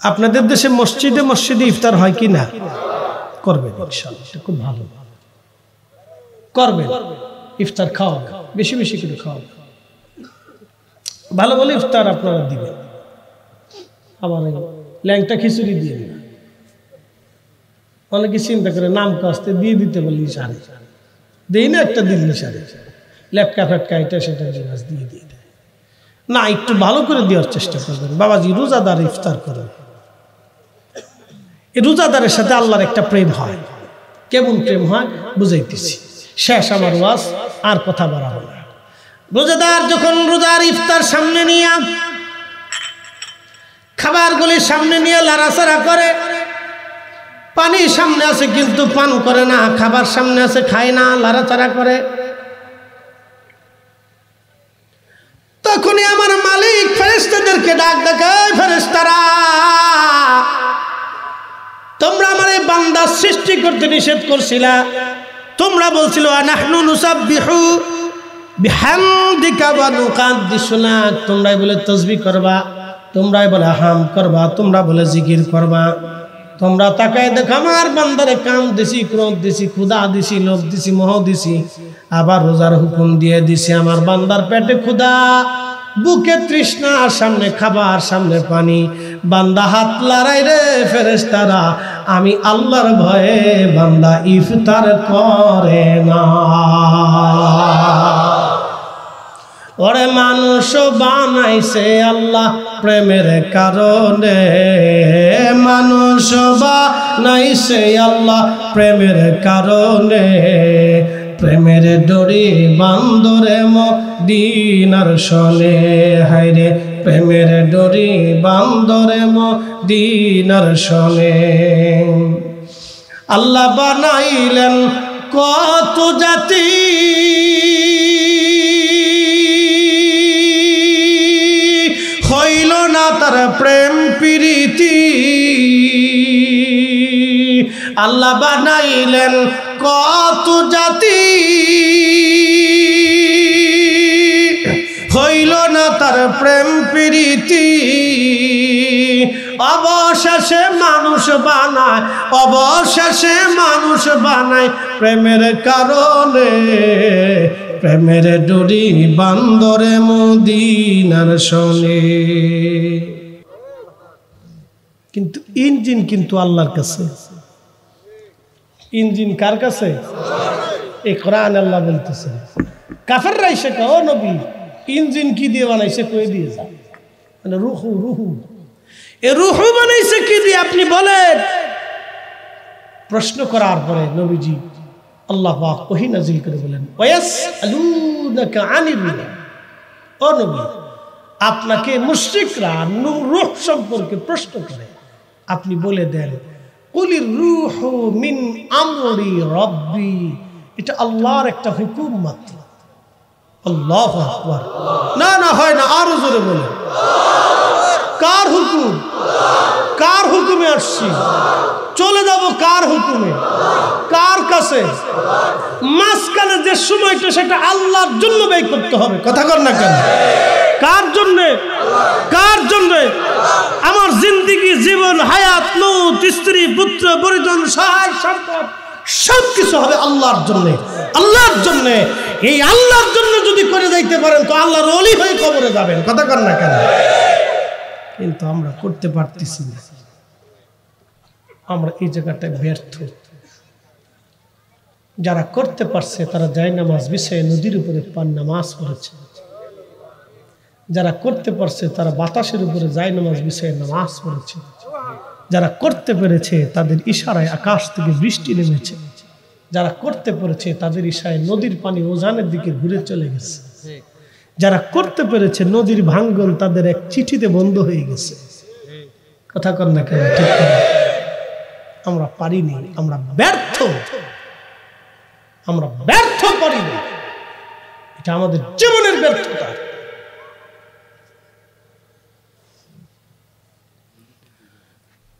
আপনাদের দেশে মসজিদে মসজিদে ইফতার হয় কি না? করবেন খুব ভালো। করবেন, ইফতার খাওয়াবেন বেশি বেশি করে খাওয়াবেন ভালো বলে ইফতার আপনারা দিবেন। আবার ল্যাংটা খিচুড়ি দিয়ে দিন অনেকে চিন্তা করে নাম কাস্তে দিয়ে দিতে বলি সারে। দেই না একটা দিল্লি সারে। লেটকা ফেটকা এটা সেটা জিনিস দিয়ে দেয় না, একটু ভালো করে দেওয়ার চেষ্টা করবেন। বাবাজি রোজাদার ইফতার করেন। রোজাদারের সাথে আল্লাহর একটা প্রেম হয়। কেমন প্রেম হয়? বুঝাইতেছি। শেষ আমার ওয়াজ, আর কথা বাড়াবো না। রোজাদার যখন রোজার ইফতার সামনে নিয়ে খাবারগুলি সামনে নিয়ে লাড়াচাড়া করে পানি সামনে আছে কিন্তু পান করে না, খাবার সামনে আছে, খায় না, লাড়াচাড়া করে বান্দা সৃষ্টি করতে নিষেধ করছিলা। তোমরা বলছিল, আনাহনু নুসাব্বিহু বিহামদিকা ওয়া নুকাদ্দিসু তোমরাই বলে তসবিহ করবা। তোমরাই বলে হাম করবা। তোমরা বলে, জিকির করবা। তোমরা তাকায় দেখো, আমার বান্দারে কাম দিছি, ক্রোধ দিছি ক্ষুদা দিছি, লোভ দিছি, মোহ দিছি, আবার রোজার হুকুম দিয়ে দিছি। আমার বান্দার পেটে ক্ষুদা বুকে তৃষ্ণা, সামনে খাবার, সামনে পানি। বান্দা হাত লড়াই রে ফেরেস্তারা আমি আল্লাহর ভয়ে বান্দা ইফতার করে না। ওরে মানুষ বানাইছে আল্লাহ প্রেমের কারণে। মানুষ বানাইছে আল্লাহ প্রেমের কারণে। প্রেমের ডরি বান্দরে মদিনার শনে হাইরে প্রেমের ডরি বান্দরে মদিনার শনে আল্লাহ বানাইলেন কত জাতি। হইল না তার প্রেম প্রীতি। আল্লাহ বানাইলেন কত জাতি হইল না তার প্রেম প্রীতি? অবশেষে মানুষ বানায়, অবশেষে মানুষ বানায় প্রেমের কারণে। প্রেমের ডুরি বান্দরে মদিনার শোনে কিন্তু ইঞ্জিন কিন্তু আল্লাহর কাছে। ইঞ্জিন কার কাছে? এই কোরআন আল্লাহ বলতেছে। কাফের রাইসে ও নবী, ইঞ্জিন কি দিয়ে বানাইছে কয়ে দিয়ে যা। মানে রুহু রুহু। এ রুহু বানাইছে কি দিয়ে? আপনি বলেন। প্রশ্ন করার পরে নবীজি আল্লাহ ওহি নাজিল করে বলেন ওয়াস আলুনাকা রূহ। ও নবী, আপনাকে মুশরিকরা রূহ সম্পর্কে প্রশ্ন করে। আপনি বলে দেন কুলির রূহ মিন আমরি রব্বি। এটা আল্লাহর একটা হুকুম মাত্র। আল্লাহ না না, হয় না, আরও জোরে বলে কার হুকুম? কার হুকুমে আসছি? চলে যাব কার হুকুমে? কার কাছে? মাঝখানে যে সময়টা, সেটা আল্লাহর জন্য ব্যয় করতে হবে। কথা কর না কেন? কার জন্যে? কার জন্যে? আমার জিন্দিগি, জীবন, হায়াত নৌত স্ত্রী, পুত্র, পরিজন, সহায় সম্পদ সব কিছু হবে আল্লাহর জন্য। আল্লাহর জন্য। এই আল্লাহর জন্য যদি করে যাইতে পারেন, তো আল্লাহর অলি হয়ে কবরে যাবেন। কথা কর না কেন? কিন্তু আমরা করতে পারতেছি না। আমরা এই জায়গাটায় ব্যর্থ। যারা করতে পারছে, তারা যায় নামাজ বিষয়ে নদীর উপরে পান, নামাজ পড়েছে। যারা করতে পারছে, তারা বাতাসের উপরে যায় নামাজ বিষয়ে নামাজ পড়েছে। যারা করতে পেরেছে, তাদের ইশারায় আকাশ থেকে বৃষ্টি নেমেছে। যারা করতে পেরেছে, তাদের ইশারায় নদীর পানি ওজানের দিকে ঘুরে চলে গেছে। যারা করতে পেরেছে নদীর ভাঙ্গন তাদের এক চিঠিতে বন্ধ হয়ে গেছে। কথা কর না কেন, ঠিক আমরা পারিনি, আমরা ব্যর্থ। আমরা ব্যর্থ পারিনি। এটা আমাদের জীবনের ব্যর্থতা।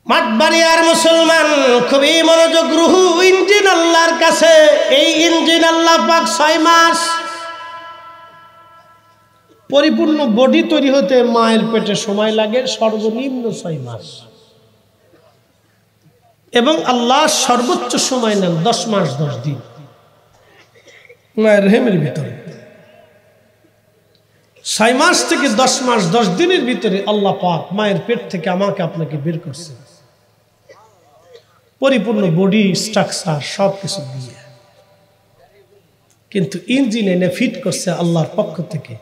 মাঠবাড়িয়ার মুসলমান, খুবই মনোযোগ রুহু ইঞ্জিন আল্লাহর কাছে। এই ইঞ্জিন আল্লাহ পাক ছয় মাস পরিপূর্ণ বডি তৈরি হতে মায়ের পেটে সময় লাগে, সর্বনিম্ন ছয় মাস। এবং আল্লাহ সর্বোচ্চ সময় নেন দশ মাস, দশ দিন। মায়ের রেহেমের ভিতরে। ছয় মাস থেকে দশ মাস, দশ দিনের ভিতরে আল্লাহ পাক মায়ের পেট থেকে আমাকে আপনাকে বের করছে পরিপূর্ণ বডি, স্ট্রাকচার সব কিছু দিয়ে। কিন্তু ইঞ্জিন এনে ফিট করছে আল্লাহর পক্ষ থেকে।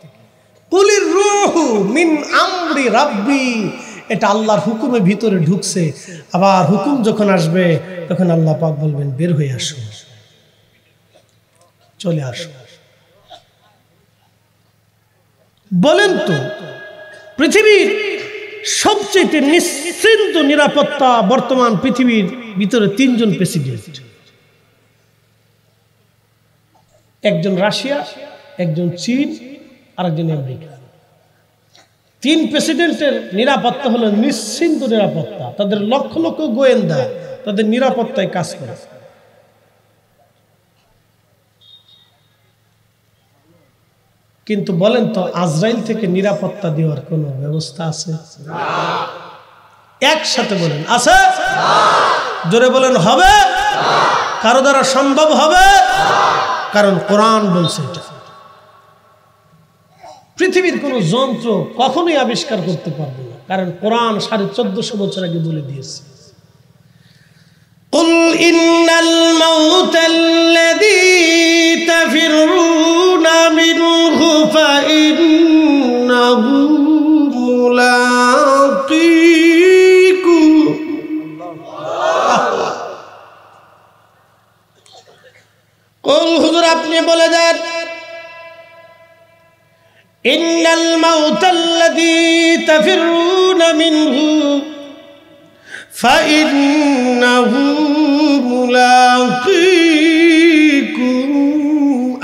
কুলির রুহু মিন আমরি রাব্বি। এটা আল্লাহর হুকুমের ভিতরে ঢুকছে। আবার হুকুম যখন আসবে, তখন আল্লাহ পাক বলবেন, বের হয়ে আসো। চলে আসো। বলেন তো, পৃথিবীর সবচেয়ে নিশ্চিন্ত নিরাপত্তা বর্তমান পৃথিবীর ভিতরে তিনজন প্রেসিডেন্ট। একজন রাশিয়া, একজন চীন আর একজন আমেরিকা তিন প্রেসিডেন্টের নিরাপত্তা হলো নিশ্চিন্ত নিরাপত্তা। তাদের লক্ষ লক্ষ গোয়েন্দা তাদের নিরাপত্তায় কাজ করে। কিন্তু বলেন তো, আজরাইল থেকে নিরাপত্তা দেওয়ার কোনো ব্যবস্থা আছে? একসাথে বলেন, আছে? জোরে বলেন, হবে? কারও দ্বারা সম্ভব হবে? কারণ কোরআন বলছে এটা। পৃথিবীর কোন যন্ত্র কখনোই আবিষ্কার করতে পারবে না কারণ কোরআন সাড়ে চোদ্দশো বছর আগে বলে দিয়েছে قل إن الموت الذي تفرون منه فإنه ملاقيكم قل হুজুর আপনি বলে দেন إن الموت الذي تفرون منه فإنه ملاقيكم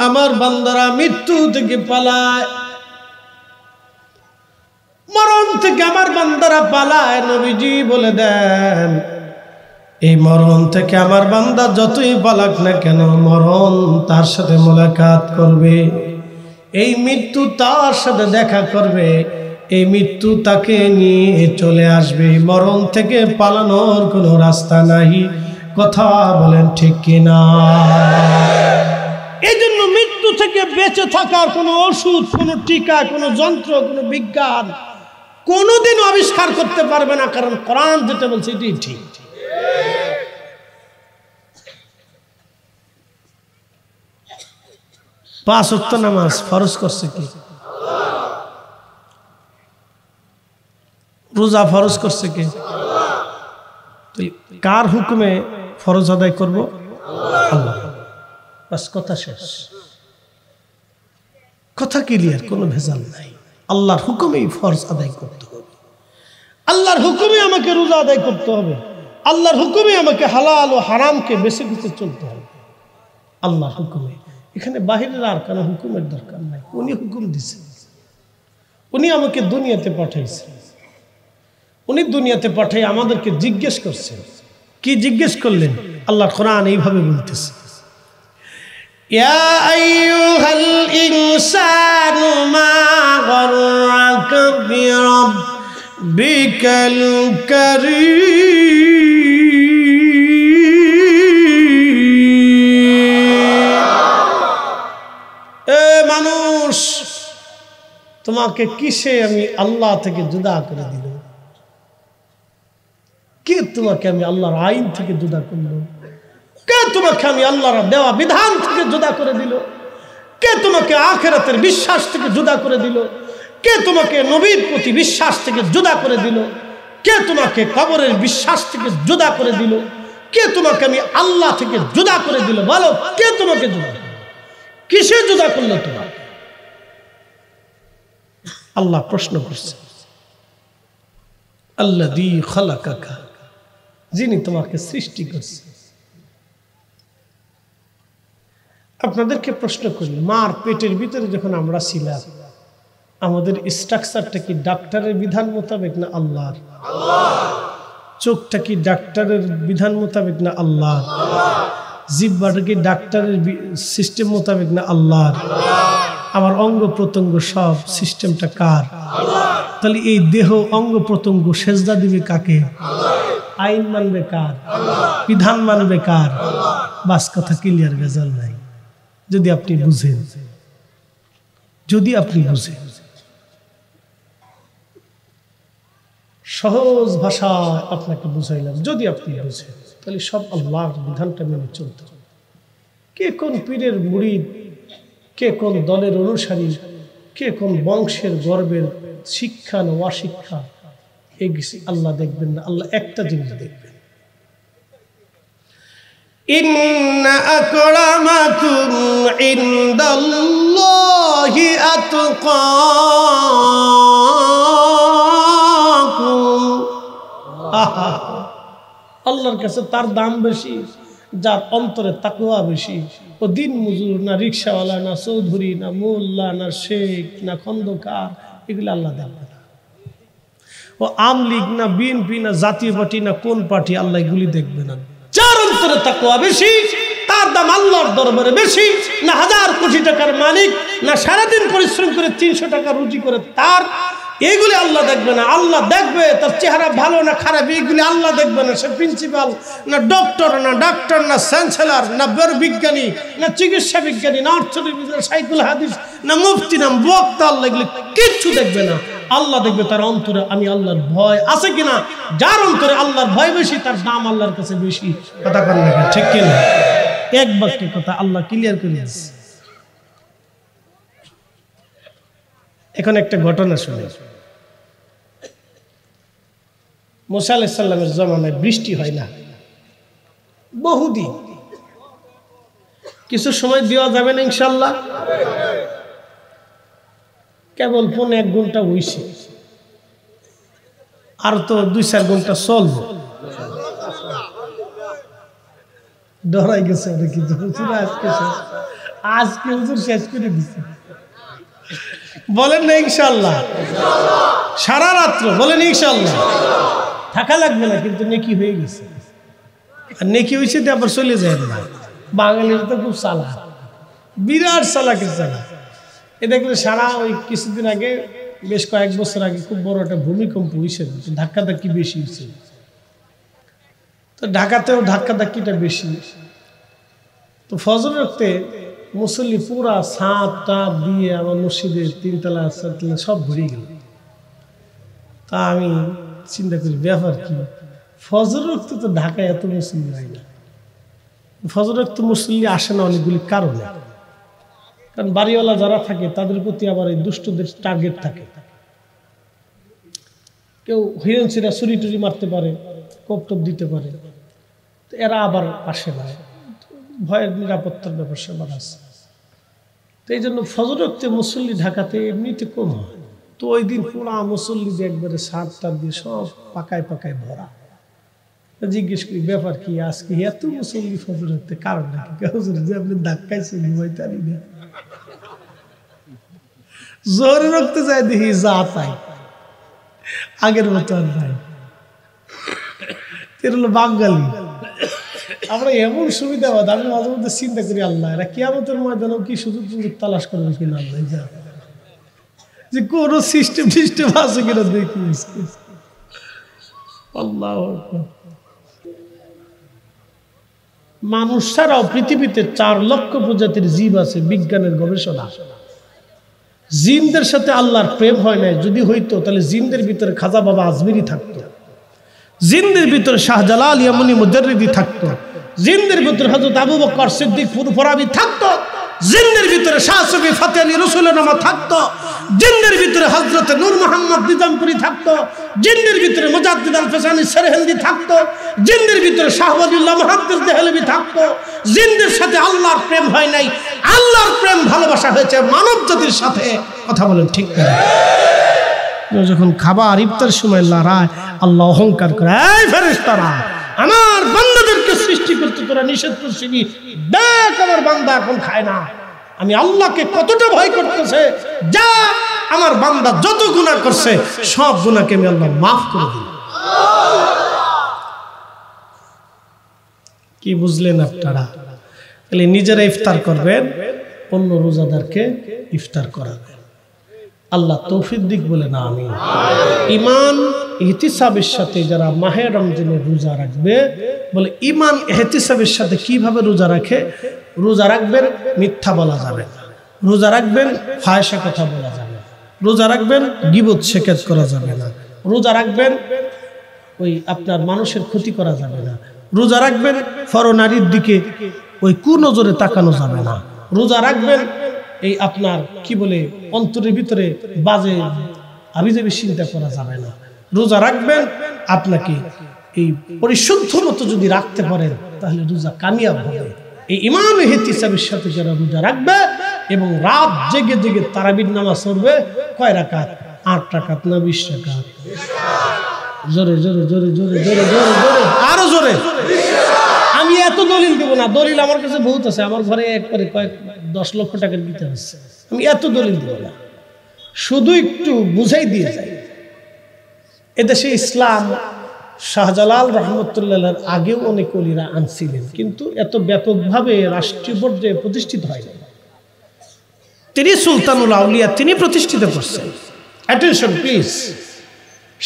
আমার বান্দারা মৃত্যু থেকে পালায় মরণ থেকে আমার বান্দারা পালায় নবীজি বলে দেন এই মরণ থেকে আমার বান্দা যতই পালাক না কেন মরণ তার সাথে মোলাকাত করবে এই মৃত্যু তার সাথে দেখা করবে। এই মৃত্যু তাকে নিয়ে চলে আসবে। মরণ থেকে পালানোর কোনো রাস্তা নাই। কথা বলেন ঠিক কিনা? এই জন্য মৃত্যু থেকে বেঁচে থাকার কোনো ওষুধ, কোনো টিকা, কোনো যন্ত্র, কোনো বিজ্ঞান কোনোদিন আবিষ্কার করতে পারবে না, কারণ কোরআন যেটা বলছে এটি ঠিক। পাঁচ অক্ত নামাজ ফরজ করছে কি? রোজা ফরজ করছে কি? কার হুকুমে ফরজ আদায় করব? কথা শেষ। কথা ক্লিয়ার কোনো ভেজাল নাই। আল্লাহর হুকুমেই ফরজ আদায় করতে হবে। আল্লাহর হুকুমে আমাকে রোজা আদায় করতে হবে। আল্লাহর হুকুমে আমাকে হালাল ও হারামকে বেছে বেছে চলতে হবে। আল্লাহর হুকুমে এখানে বাহিরের আর কোনো হুকুমের দরকার নাই। উনি হুকুম দিছেন উনি আমাকে দুনিয়াতে পাঠাইছেন উনি দুনিয়াতে পাঠাই আমাদেরকে জিজ্ঞেস করছেন কি জিজ্ঞেস করলেন? আল্লাহ কোরআন এইভাবে বলতেছে। বিকল করি তোমাকে কিসে আমি আল্লাহ থেকে জুদা করে দিল? কে তোমাকে আমি আল্লাহর আইন থেকে জুদা করল? কে তোমাকে আমি আল্লাহর দেওয়া বিধান থেকে জুদা করে দিল? কে তোমাকে আখেরাতের বিশ্বাস থেকে জুদা করে দিল? কে তোমাকে নবীর প্রতি বিশ্বাস থেকে জুদা করে দিল? কে তোমাকে কবরের বিশ্বাস থেকে জুদা করে দিল? কে তোমাকে আমি আল্লাহ থেকে জুদা করে দিল? বলো, কে তোমাকে জুদা? কিসে জুদা করল তোমার আল্লাহ প্রশ্ন করছে আল্লাহ দি খালাকাকা যিনি তোমাকে সৃষ্টি করছে। আপনাদেরকে প্রশ্ন করি, মার পেটের ভিতরে যখন আমরা ছিলাম, আমাদের স্ট্রাকচারটা কি ডাক্তারের বিধান মোতাবেক না আল্লাহর? চোখটা কি ডাক্তারের বিধান মোতাবেক না আল্লাহর? জিব্বাটা কি ডাক্তারের সিস্টেম মোতাবেক না আল্লাহর? আমার অঙ্গ প্রত্যঙ্গ সব সিস্টেমটা কার? তাহলে এই দেহ অঙ্গ প্রত্যঙ্গ সেজদা দিবে কাকে? আইন মানবে কার? বিধান মানবে কার? বাস কথা ক্লিয়ার ভেজাল নাই। যদি আপনি বুঝেন। যদি আপনি বুঝেন। সহজ ভাষা আপনাকে বুঝাইলাম। যদি আপনি বুঝেন, তাহলে সব আল্লাহর বিধানটা মেনে চলতে। কে কোন পীরের মুড়িদ কে কোন দলের অনুসারী কে কোন বংশের গর্বের শিক্ষা না অশিক্ষা এই কিছু আল্লাহ দেখবেন না আল্লাহ একটা জিনিস দেখবেন إن أكرمكم عند الله أتقاكم আহা আল্লাহর কাছে তার দাম বেশি যার অন্তরে তাকুয়া বেশি। ও দিন মজুর না রিক্সাওয়ালা না চৌধুরী, না মোল্লা, না শেখ, না খন্দকার, এগুলো আল্লাহ দেখবে না। ও না বিএনপি, না জাতীয় পার্টি, না কোন পার্টি, আল্লাহ এগুলি দেখবে না। যার অন্তরে তাকুয়া বেশি, তার দাম আল্লাহর দরবারে বেশি, না হাজার কোটি টাকার মালিক, না সারাদিন পরিশ্রম করে তিনশো টাকা রুজি করে তার এইগুলি আল্লাহ দেখবে না। আল্লাহ দেখবে তার চেহারা ভালো না খারাপ এইগুলি আল্লাহ দেখবে না। সে প্রিন্সিপাল না ডক্টর না ডাক্তার না চ্যান্সেলর না বের বিজ্ঞানী, না চিকিৎসা বিজ্ঞানী, না অর্থনীতি সাইকুল হাদিস, না মুফতি, না বক্তা, আল্লাহ এগুলি কিচ্ছু দেখবে না। আল্লাহ দেখবে তার অন্তরে আমি আল্লাহর ভয় আছে কিনা? যার অন্তরে আল্লাহর ভয় বেশি, তার দাম আল্লাহর কাছে বেশি। কথা কন না ঠিক কিনা? এক বাক্যের কথা আল্লাহ ক্লিয়ার করে দিচ্ছে এখন একটা ঘটনা শুনে। মোসা আলাইসাল্লামের জমানায় বৃষ্টি হয় না। বহুদিন। কিছু সময় দেওয়া যাবে না ইনশাল্লাহ কেবল ফোন এক ঘণ্টা হইছে। আর তো দুই চার ঘণ্টা চলবো। ডরাই গেছে কিন্তু হুজুর আজকে আজকে শেষ করে দিছে। বলেন না ইনশাল্লাহ সারা রাত্র বলেন ইনশাল্লাহ থাকা লাগবে না কিন্তু নেকি হয়ে গেছে। আর নেকি হয়েছে তো আবার চলে যায় না। বাঙালির তো খুব চালা বিরাট চালাকের চালা এ দেখলে সারা ওই কিছুদিন আগে বেশ কয়েক বছর আগে খুব বড় একটা ভূমিকম্প হয়েছে ধাক্কা ধাক্কি বেশি হয়েছে। তো ঢাকাতেও ধাক্কা ধাক্কিটা বেশি। তো ফজর রাখতে মুসল্লি পুরা সাপ টাপ দিয়ে আমার মসজিদের তিনতলা, চারতলা সব ভরে গেল। তা আমি চিন্তা করি, ব্যাপার কি? ফজর রক্ত তো ঢাকায় এত মুসল্লি হয় না। ফজর রক্ত মুসল্লি আসে না অনেকগুলি কারণে। কারণ বাড়িওয়ালা যারা থাকে, তাদের প্রতি আবার এই দুষ্টদের টার্গেট থাকে। কেউ হিরণসিরা চুরি টুরি মারতে পারে, কপ্টপ দিতে পারে। এরা আবার আসে না ভয়ের নিরাপত্তার ব্যাপার স্যাপার আছে। তো এই জন্য ফজর রক্তে মুসল্লি ঢাকাতে এমনিতে কম হয়। তো ওই দিন পুরা মুসল্লি যে একবারে সাত টাত দিয়ে সব পাকায় পাকায় ভরা। জিজ্ঞেস করি, ব্যাপার কি? আজকে এত মুসল্লি ফজর রাখতে কারণ কেউ যে আপনি ধাক্কাইছে ঘুমাইতে পারি না। জোরে রক্তে যায় দেখি যা পাই আগের মতো আর নাই। হলো বাঙালি। আমরা এমন সুবিধা বাদ আমি মাঝে মধ্যে চিন্তা করি, আল্লাহ, এরা কিয়ামতের ময়দানেও কি সুযোগ সুযোগ তালাশ করবে কিনা আল্লাহ যা কোন সিস্টেম টিস্টেম আছে কিনা দেখি আল্লাহ মানুষ ছাড়াও পৃথিবীতে চার লক্ষ প্রজাতির জীব আছে, বিজ্ঞানের গবেষণা। জিনদের সাথে আল্লাহর প্রেম হয় নাই, যদি হইতো, তাহলে জিনদের ভিতরে খাজা বাবা আজমিরি থাকতো। জিনদের ভিতরে শাহজালাল ইয়ামনি মুজারিদি থাকতো। জিনদের ভিতরে হজরত আবু বকর সিদ্দিক ফুরফরাবি থাকতো। জিনদের ভিতরে শাহসবি ফাতে আলী রসুলের নামা থাকতো। জিনদের ভিতরে হজরত নূর মোহাম্মদ নিজামপুরি থাকতো। জিনদের ভিতরে মুজাদ্দিদ আল ফেসানি সেরহেন্দি থাকতো। জিনদের ভিতরে শাহবাদুল্লাহ মহাদ্দিস দেহলবি থাকতো। জিনদের সাথে আল্লাহর প্রেম হয় নাই। আল্লাহর প্রেম ভালোবাসা হয়েছে মানব জাতির সাথে। কথা বলেন ঠিক যখন খাবার ইফতার সময় লড়ায়, আল্লাহ অহংকার করে আমার বান্দাদেরকে সৃষ্টি করতে তোরা নিষেধ করছিলি। দেখ আমার বান্দা এখন খায় না। আমি আল্লাহকে কতটা ভয় করতেছে। যা, আমার বান্দা যত গুণা করছে, সব গুণাকে আমি আল্লাহ মাফ করে দিই কি বুঝলেন আপনারা? তাহলে নিজেরা ইফতার করবেন, অন্য রোজাদারকে ইফতার করাবে আল্লাহ তৌফিক দিক বলে না আমি ইমান এহতিসাবের সাথে যারা মাহে রমজানের রোজা রাখবে, বলে ইমান এহতিসাবের সাথে কীভাবে রোজা রাখে? রোজা রাখবেন, মিথ্যা বলা যাবে রোজা রাখবেন, ফায়সা কথা বলা যাবে রোজা রাখবেন, গিবত শেখাত করা যাবে না। রোজা রাখবেন, ওই আপনার মানুষের ক্ষতি করা যাবে না। রোজা রাখবেন, ফরনারীর দিকে ওই কুনজরে তাকানো যাবে না। রোজা রাখবেন এই আপনার, কি বলে, অন্তরের ভিতরে বাজে আবিজাবি চিন্তা করা যাবে না। রোজা রাখবেন, আপনাকে এই পরিশুদ্ধ মতো যদি রাখতে পারেন, তাহলে রোজা কামিয়াব হবে। এই ইমাম হিসাবের সাথে যারা রোজা রাখবে এবং রাত জেগে জেগে তারাবির নামাজ পড়বে, কয় রাকাত? আট টাকাত না বিশ টাকাত জোরে জোরে জোরে জোরে জোরে জোরে জোরে, আরও জোরে। আমি এত দলিল দেবো না, দলিল আমার কাছে বহুত আছে, আমার ঘরে একবারে কয়েক দশ লক্ষ টাকার গীতা আছে। আমি এত দলিল দেবো না। শুধু একটু বুঝাই দিয়ে যাই। এদেশে ইসলাম শাহজালাল রহমতুল্লাহ আগেও অনেক অলিরা আনছিলেন, কিন্তু এত ব্যাপকভাবে রাষ্ট্রীয় পর্যায়ে প্রতিষ্ঠিত হয়নি। তিনি সুলতানুল আউলিয়া, তিনি প্রতিষ্ঠিত করছেন। অ্যাটেনশন প্লিজ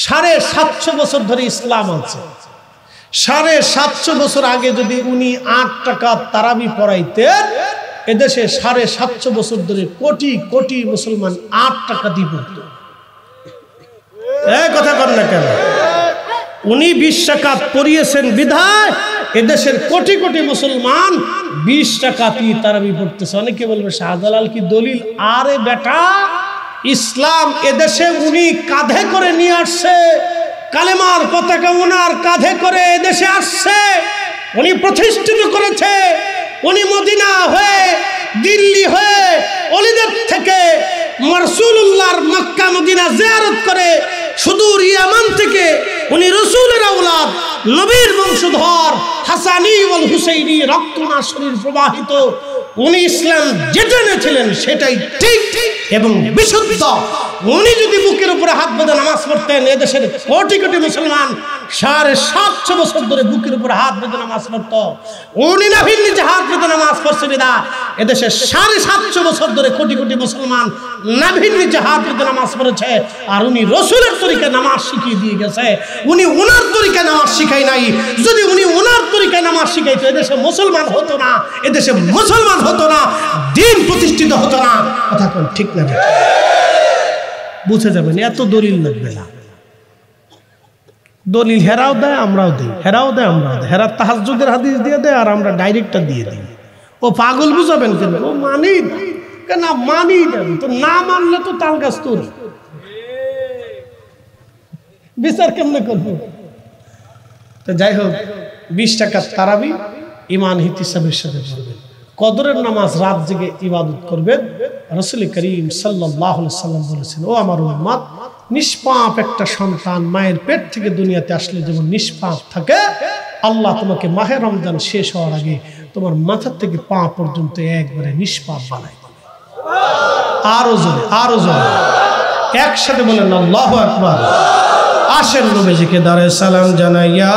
সাড়ে সাতশো বছর ধরে ইসলাম আছে। সাড়ে সাতশো বছর আগে যদি উনি আট টাকা তারাবি পড়াইতেন এদেশে সাড়ে সাতশো বছর ধরে কোটি কোটি মুসলমান আট টাকা দিয়ে পড়ত কথা কর না কেন? উনি বিশ টাকা পড়িয়েছেন বিধায়, এদেশের কোটি কোটি মুসলমান বিশ টাকা দিয়ে তারাবি পড়তেছে অনেকে বলবে, শাহজালাল কি দলিল? আরে বেটা, ইসলাম এদেশে উনি কাঁধে করে নিয়ে আসছে। কালেমার পতাকা উনার কাঁধে করে এদেশে আসছে। উনি প্রতিষ্ঠিত করেছে। উনি মদিনা হয়ে, দিল্লি হয়ে, অলিদের থেকে মরসুল্লাহর মক্কা মদিনা জিয়ারত করে সুদূর ইয়ামান থেকে উনি রসুলের আউলাদ নবীর বংশধর হাসানি ওয়াল হুসাইনি রক্ত না শরীর প্রবাহিত উনি ইসলাম যেটা এনেছিলেন সেটাই ঠিক এবং বিশুদ্ধ। উনি যদি বুকের উপরে হাত বেঁধে নামাজ পড়তেন, এদেশের কোটি কোটি মুসলমান সাড়ে সাতশো বছর ধরে বুকের উপরে হাত বেঁধে নামাজ পড়ত। উনি না নাভির নিচে হাত বেঁধে নামাজ পড়ছে বিদা এদেশের সাড়ে সাতশো বছর ধরে কোটি কোটি মুসলমান নাভির নিচে হাত বেঁধে নামাজ পড়েছে, আর উনি রসুলের তরিকায় নামাজ শিখিয়ে দিয়ে গেছে। উনি ওনার তরিকায় নামাজ শিখাই নাই। যদি উনি ওনার তরিকায় নামাজ শিখাইতো, এদেশে মুসলমান হতো না, এদেশে মুসলমান হতো না, দিন প্রতিষ্ঠিত হতো না। কথা কোন, ঠিক না বুঝে যাবেন, এত দলিল লাগবে না। দলিল হেরাও দেয়, আমরাও দিই। হেরাও দেয়, আমরাও দেয়। হেরা তাহাজুদের হাদিস দিয়ে দেয়, আর আমরা ডাইরেক্টটা দিয়ে দিই। ও পাগল বুঝাবেন কেন? ও মানি না। মানি তো না মানলে তো তাল গাছ তোর। বিচার কেমনে করব? তো যাই হোক, বিশ টাকার তারাবি, ইমান হিতিসাবের সাথে পড়বেন। কদরের নামাজ রাত জেগে ইবাদত করবেন। রসুল করিম সাল্লাহ সাল্লাম বলেছেন, ও আমার উম্মাদ, নিষ্পাপ একটা সন্তান মায়ের পেট থেকে দুনিয়াতে আসলে যেমন নিষ্পাপ থাকে, আল্লাহ তোমাকে মাহে রমজান শেষ হওয়ার আগে তোমার মাথার থেকে পা পর্যন্ত একবারে নিষ্পাপ দেবে। আরও জোরে আরও জোরে। একসাথে বলেন, আল্লাহ আকবার। আসেন নবীজিকে দাঁড়ায় সালাম জানাইয়া